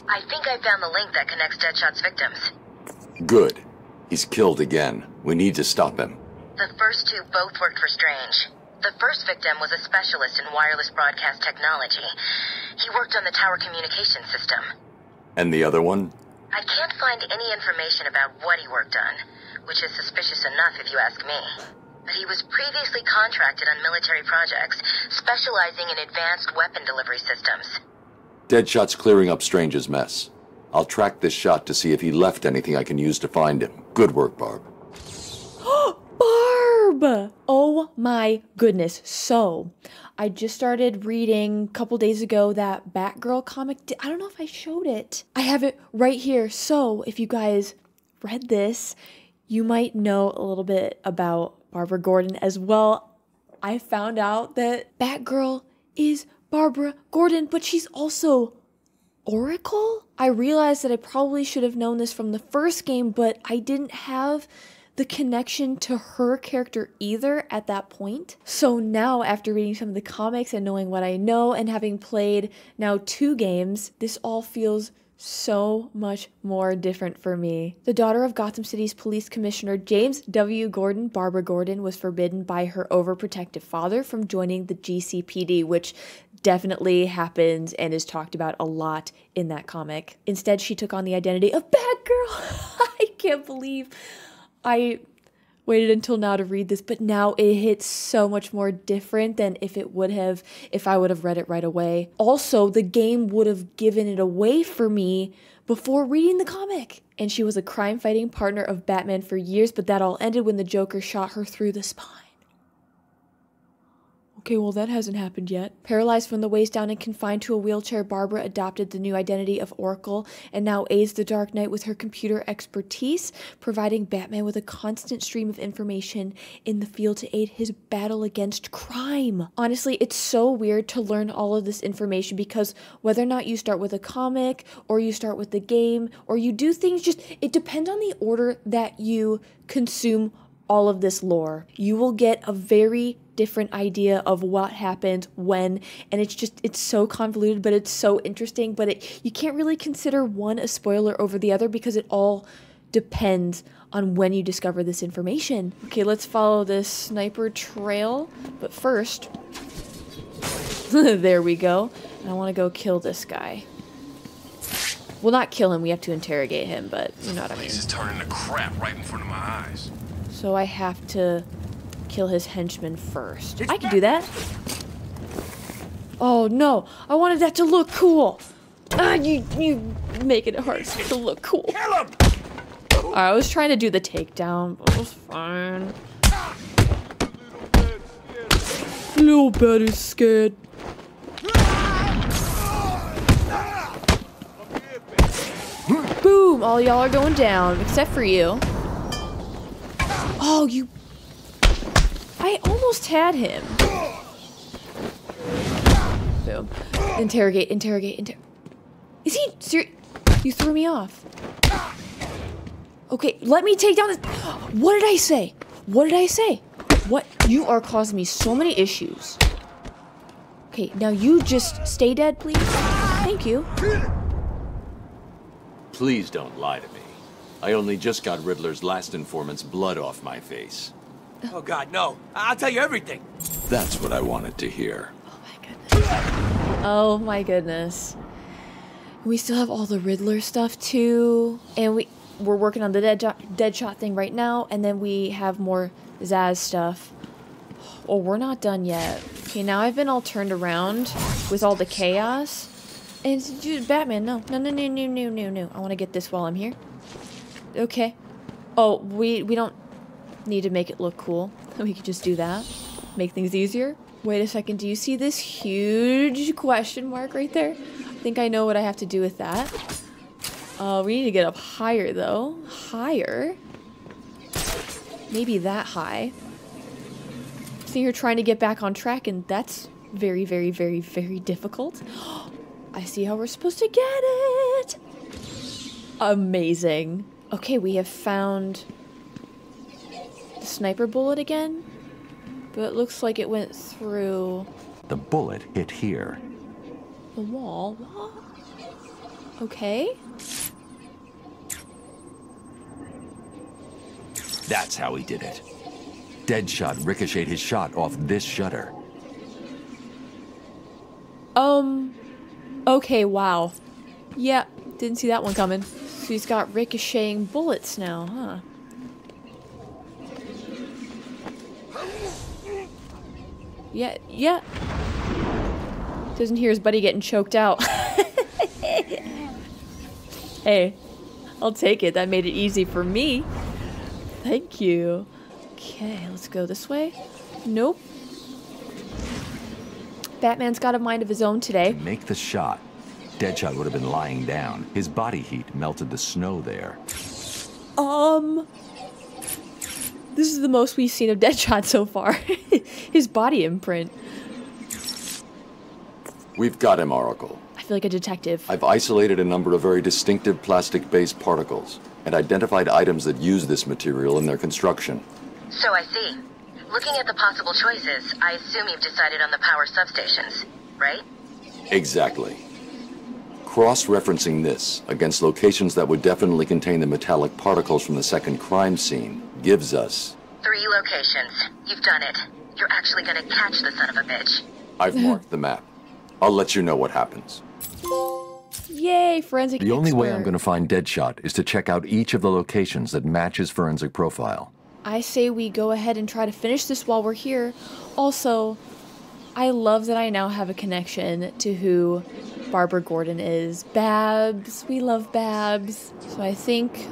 I think I found the link that connects Deadshot's victims. Good. He's killed again. We need to stop him. The first two both worked for Strange. The first victim was a specialist in wireless broadcast technology. He worked on the tower communication system. And the other one? I can't find any information about what he worked on, which is suspicious enough if you ask me. But he was previously contracted on military projects, specializing in advanced weapon delivery systems. Deadshot's clearing up Strange's mess. I'll track this shot to see if he left anything I can use to find him. Good work, Barb. Barb! Oh my goodness. So, I just started reading a couple days ago that Batgirl comic. I don't know if I showed it. I have it right here. So, if you guys read this, you might know a little bit about Barbara Gordon as well. I found out that Batgirl is Barbara Gordon, but she's also Oracle? I realized that I probably should have known this from the first game, but I didn't have the connection to her character either at that point. So now, after reading some of the comics and knowing what I know and having played now two games, this all feels so much more different for me. The daughter of Gotham City's police commissioner James W. Gordon, Barbara Gordon, was forbidden by her overprotective father from joining the GCPD, which definitely happens and is talked about a lot in that comic. Instead, she took on the identity of Batgirl. I can't believe I waited until now to read this, but now it hits so much more different than if it would have if I would have read it right away. Also, the game would have given it away for me before reading the comic. And she was a crime fighting partner of Batman for years, but that all ended when the Joker shot her through the spine. Okay, well, that hasn't happened yet. Paralyzed from the waist down and confined to a wheelchair, Barbara adopted the new identity of Oracle and now aids the Dark Knight with her computer expertise, providing Batman with a constant stream of information in the field to aid his battle against crime. Honestly, it's so weird to learn all of this information because whether or not you start with a comic or you start with the game or you do things, just it depends on the order that you consume all of this lore. You will get a very different idea of what happened when and it's just it's so convoluted but it's so interesting but it you can't really consider one a spoiler over the other because it all depends on when you discover this information. Okay, let's follow this sniper trail, but first there we go. And I want to go kill this guy. Well, not kill him, we have to interrogate him, but you know what I mean. This is turning to crap right in front of my eyes. So I have to kill his henchman first. I can do that. Oh no, I wanted that to look cool. Ah, you you making it hard to look cool. Kill him! I was trying to do the takedown, but it was fine. Little bit is scared. Boom! All y'all are going down, except for you. Oh, you... I almost had him. Boom. Interrogate, interrogate, inter... Is he ser- You threw me off. Okay, let me take down this... What did I say? What did I say? What? You are causing me so many issues. Okay, now you just stay dead, please. Thank you. Please don't lie to me. I only just got Riddler's last informant's blood off my face. Oh, God, no. I'll tell you everything. That's what I wanted to hear. Oh my goodness. Oh, my goodness. We still have all the Riddler stuff too, and we we're working on the dead Deadshot thing right now, and then we have more Zsasz stuff. Oh, we're not done yet. Okay, now I've been all turned around with all the chaos. And it's just Batman, no. No, no, no, no, no, no, no. I want to get this while I'm here. Okay. Oh, we, we don't need to make it look cool. We could just do that. Make things easier. Wait a second, do you see this huge question mark right there? I think I know what I have to do with that. Uh, we need to get up higher, though. Higher? Maybe that high. So you're trying to get back on track, and that's very, very, very, very difficult. I see how we're supposed to get it! Amazing. Okay, we have found the sniper bullet again, but it looks like it went through The bullet hit here. the wall. What? Okay. That's how he did it. Deadshot ricocheted his shot off this shutter. Um. Okay, wow. Yeah, didn't see that one coming. So he's got ricocheting bullets now, huh? Yeah, yeah. Doesn't hear his buddy getting choked out. hey, I'll take it. That made it easy for me. Thank you. Okay, let's go this way. Nope. Batman's got a mind of his own today. To Make the shot. Deadshot would have been lying down. His body heat melted the snow there. Um. This is the most we've seen of Deadshot so far. his body imprint. We've got him, Oracle. I feel like a detective. I've isolated a number of very distinctive plastic-based particles and identified items that use this material in their construction. So I see. Looking at the possible choices, I assume you've decided on the power substations, right? Exactly. Cross-referencing this against locations that would definitely contain the metallic particles from the second crime scene gives us... Three locations. You've done it. You're actually gonna catch the son of a bitch. I've marked the map. I'll let you know what happens. Yay, forensic The only way I'm going to find Deadshot is to check out each of the locations that match his forensic profile. I say we go ahead and try to finish this while we're here. Also, I love that I now have a connection to who Barbara Gordon is. Babs, we love Babs. So I think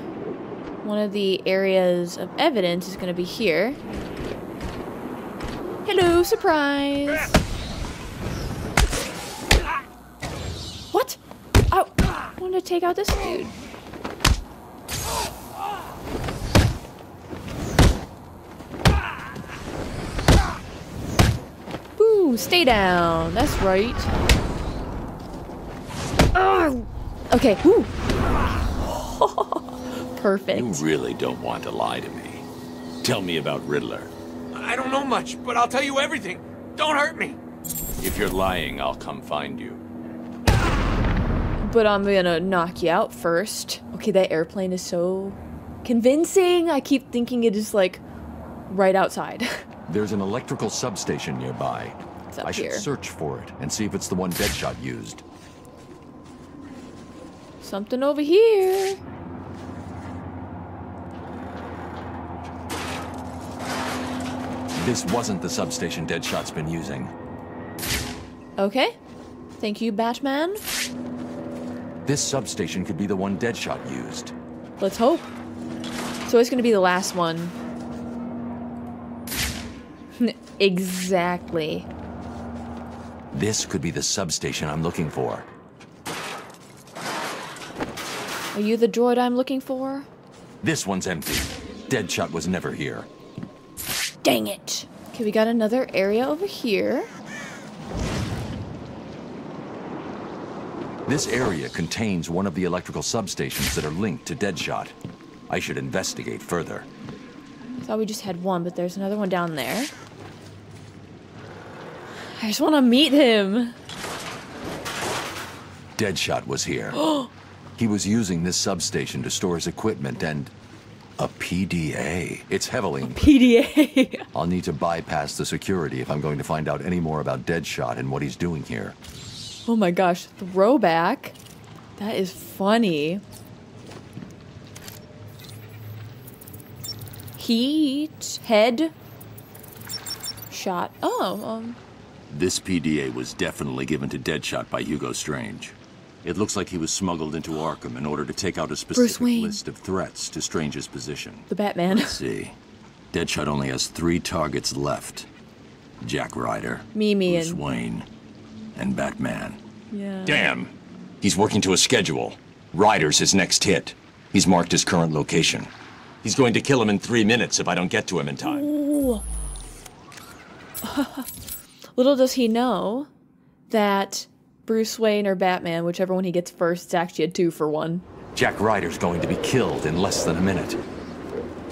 one of the areas of evidence is going to be here. Hello, surprise! What? Oh, I wanted to take out this dude. Boo, stay down. That's right. Ugh. Okay, woo. Perfect. You really don't want to lie to me. Tell me about Riddler. I don't know much, but I'll tell you everything. Don't hurt me. If you're lying, I'll come find you. But I'm gonna knock you out first. Okay, that airplane is so convincing. I keep thinking it is like right outside. There's an electrical substation nearby. It's up I should here. search for it and see if it's the one Deadshot used. Something over here. This wasn't the substation Deadshot's been using. Okay. Thank you, Batman. This substation could be the one Deadshot used. Let's hope. So it's gonna be the last one. exactly. This could be the substation I'm looking for. Are you the droid I'm looking for? This one's empty. Deadshot was never here. Dang it. Okay, we got another area over here. This area contains one of the electrical substations that are linked to Deadshot. I should investigate further. Thought we just had one, but there's another one down there. I just want to meet him. Deadshot was here. he was using this substation to store his equipment and a PDA. It's heavily PDA. I'll need to bypass the security if I'm going to find out any more about Deadshot and what he's doing here. oh my gosh, throwback. That is funny. Heat, head, shot. Oh, um, This PDA was definitely given to Deadshot by Hugo Strange. It looks like he was smuggled into Arkham in order to take out a specific list of threats to Strange's position. the Batman. Let's see. Deadshot only has three targets left. Jack Ryder, Mimi Bruce and Wayne, and Batman. yeah. Damn! He's working to a schedule. Ryder's his next hit. He's marked his current location. He's going to kill him in three minutes if I don't get to him in time. Little does he know that Bruce Wayne or Batman, whichever one he gets first, it's actually a two for one. Jack Ryder's going to be killed in less than a minute.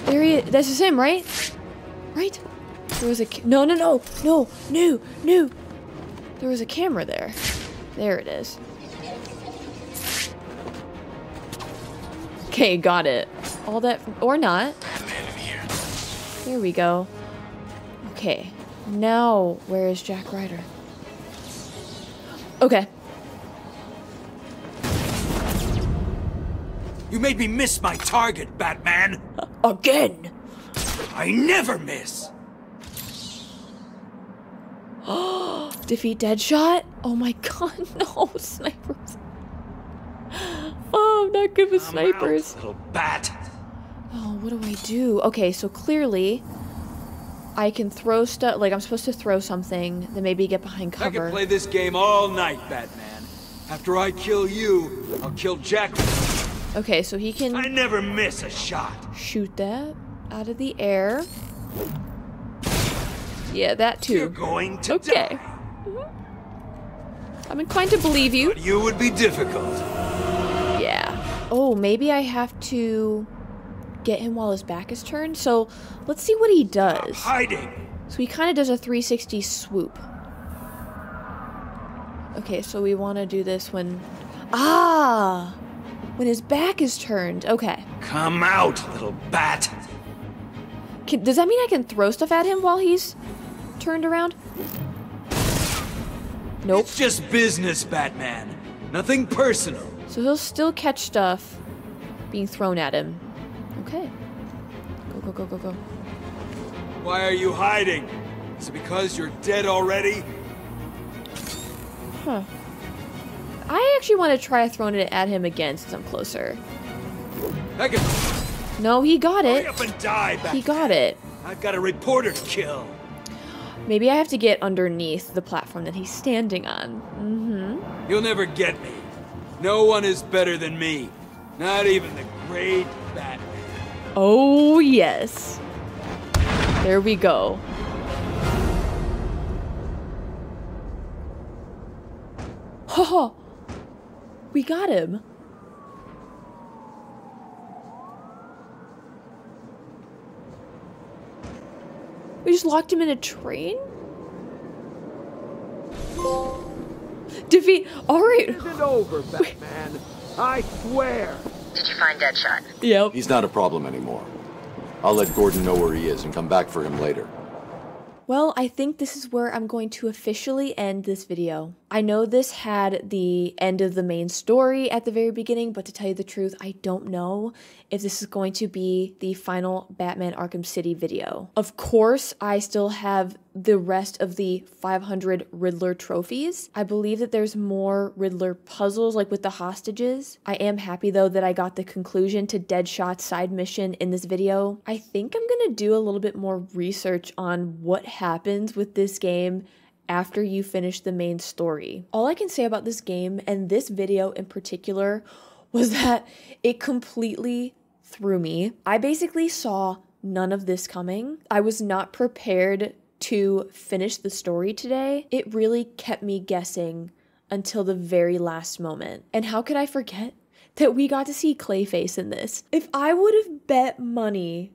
There he is. This is him, right? Right? There was a no, no, no, no, no, no. There was a camera there. There it is. Okay, got it. All that, or not. Here we go. Okay, now where is Jack Ryder? Okay. You made me miss my target, Batman. Again. I never miss. Defeat Deadshot? Oh my god, no, snipers. Oh, I'm not good with snipers. Little bat. Oh, what do I do? Okay, so clearly I can throw stuff, like I'm supposed to throw something, then maybe get behind cover. I can play this game all night, Batman. After I kill you, I'll kill Jack. Okay, so he can I never miss a shot. shoot that out of the air. Yeah, that too. You're going to okay. Mhm. I'm inclined to believe you. You would be difficult. Yeah. Oh, maybe I have to get him while his back is turned. So let's see what he does. Hiding. So he kind of does a 360 swoop. Okay, so we want to do this when. Ah! When his back is turned. Okay. Come out, little bat. Can, does that mean I can throw stuff at him while he's turned around? Nope. It's just business, Batman. Nothing personal. So he'll still catch stuff being thrown at him. Okay. Go, go, go, go, go. Why are you hiding? Is it because you're dead already? Huh. I actually want to try throwing it at him again since I'm closer. No, he got it. up and die, Batman. He got it. I've got a reporter to kill. Maybe I have to get underneath the platform that he's standing on. Mm-hmm. You'll never get me. No one is better than me. Not even the great Batman. Oh, yes. There we go. Ha We got him. We just locked him in a train? Defeat. All right. Isn't over, Batman. I swear. Did you find Deadshot? Yep. He's not a problem anymore. I'll let Gordon know where he is and come back for him later. Well, I think this is where I'm going to officially end this video. I know this had the end of the main story at the very beginning, but to tell you the truth, I don't know if this is going to be the final Batman Arkham City video. Of course, I still have the rest of the 500 Riddler trophies. I believe that there's more Riddler puzzles, like with the hostages. I am happy though that I got the conclusion to Deadshot's side mission in this video. I think I'm gonna do a little bit more research on what happens with this game after you finish the main story. All I can say about this game and this video in particular was that it completely threw me. I basically saw none of this coming. I was not prepared to finish the story today. It really kept me guessing until the very last moment. And how could I forget that we got to see Clayface in this? If I would have bet money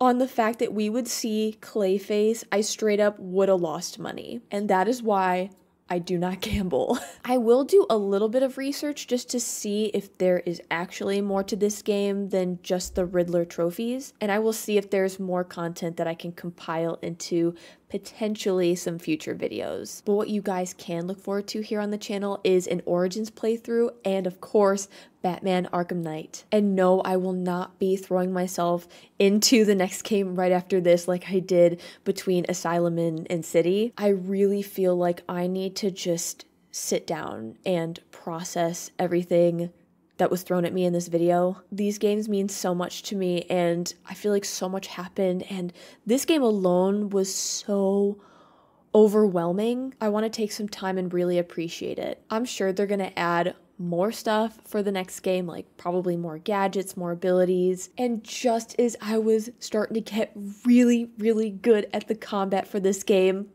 on the fact that we would see Clayface, I straight up would have lost money. And that is why I do not gamble. I will do a little bit of research just to see if there is actually more to this game than just the Riddler trophies. And I will see if there's more content that I can compile into potentially some future videos. But what you guys can look forward to here on the channel is an Origins playthrough and, of course, Batman Arkham Knight. And no, I will not be throwing myself into the next game right after this like I did between Asylum and, and City. I really feel like I need to just sit down and process everything that was thrown at me in this video. These games mean so much to me and I feel like so much happened and this game alone was so overwhelming. I want to take some time and really appreciate it. I'm sure they're going to add more stuff for the next game, like probably more gadgets, more abilities. And just as I was starting to get really, really good at the combat for this game,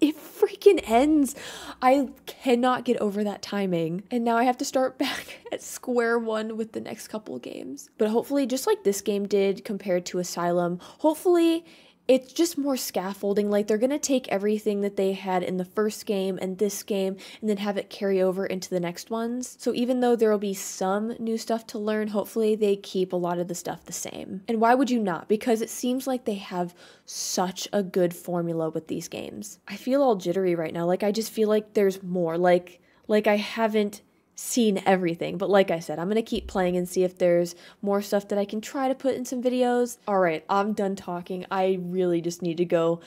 it freaking ends. I cannot get over that timing. And now I have to start back at square one with the next couple games. But hopefully, just like this game did compared to Asylum, hopefully it's just more scaffolding. Like they're gonna take everything that they had in the first game and this game and then have it carry over into the next ones. So even though there will be some new stuff to learn, hopefully they keep a lot of the stuff the same. And why would you not? Because it seems like they have such a good formula with these games. I feel all jittery right now. Like I just feel like there's more. Like like I haven't seen everything. But like I said, I'm going to keep playing and see if there's more stuff that I can try to put in some videos. All right, I'm done talking. I really just need to go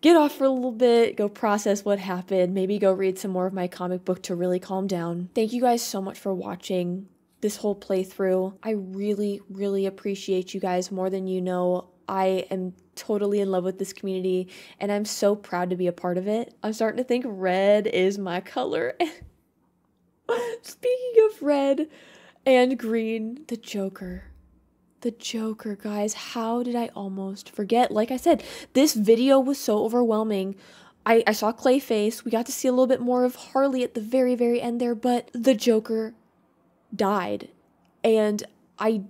get off for a little bit, go process what happened, maybe go read some more of my comic book to really calm down. Thank you guys so much for watching this whole playthrough. I really, really appreciate you guys more than you know. I am totally in love with this community and I'm so proud to be a part of it. I'm starting to think red is my color. Speaking of red and green, the Joker. The Joker, guys. How did I almost forget? Like I said, this video was so overwhelming. I, I saw Clayface. We got to see a little bit more of Harley at the very, very end there, but the Joker died. And I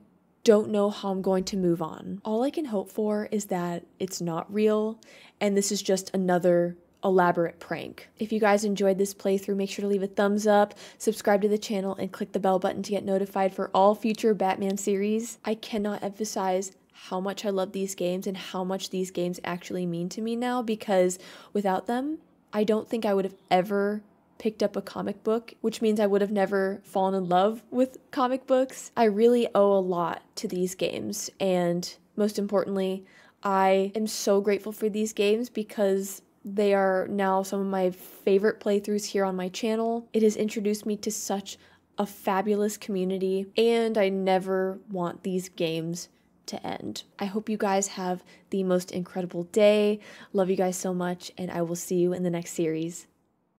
don't know how I'm going to move on. All I can hope for is that it's not real and this is just another elaborate prank. If you guys enjoyed this playthrough, make sure to leave a thumbs up, subscribe to the channel, and click the bell button to get notified for all future Batman series. I cannot emphasize how much I love these games and how much these games actually mean to me now because without them, I don't think I would have ever picked up a comic book, which means I would have never fallen in love with comic books. I really owe a lot to these games, and most importantly, I am so grateful for these games because they are now some of my favorite playthroughs here on my channel. It has introduced me to such a fabulous community, and I never want these games to end. I hope you guys have the most incredible day. Love you guys so much, and I will see you in the next series.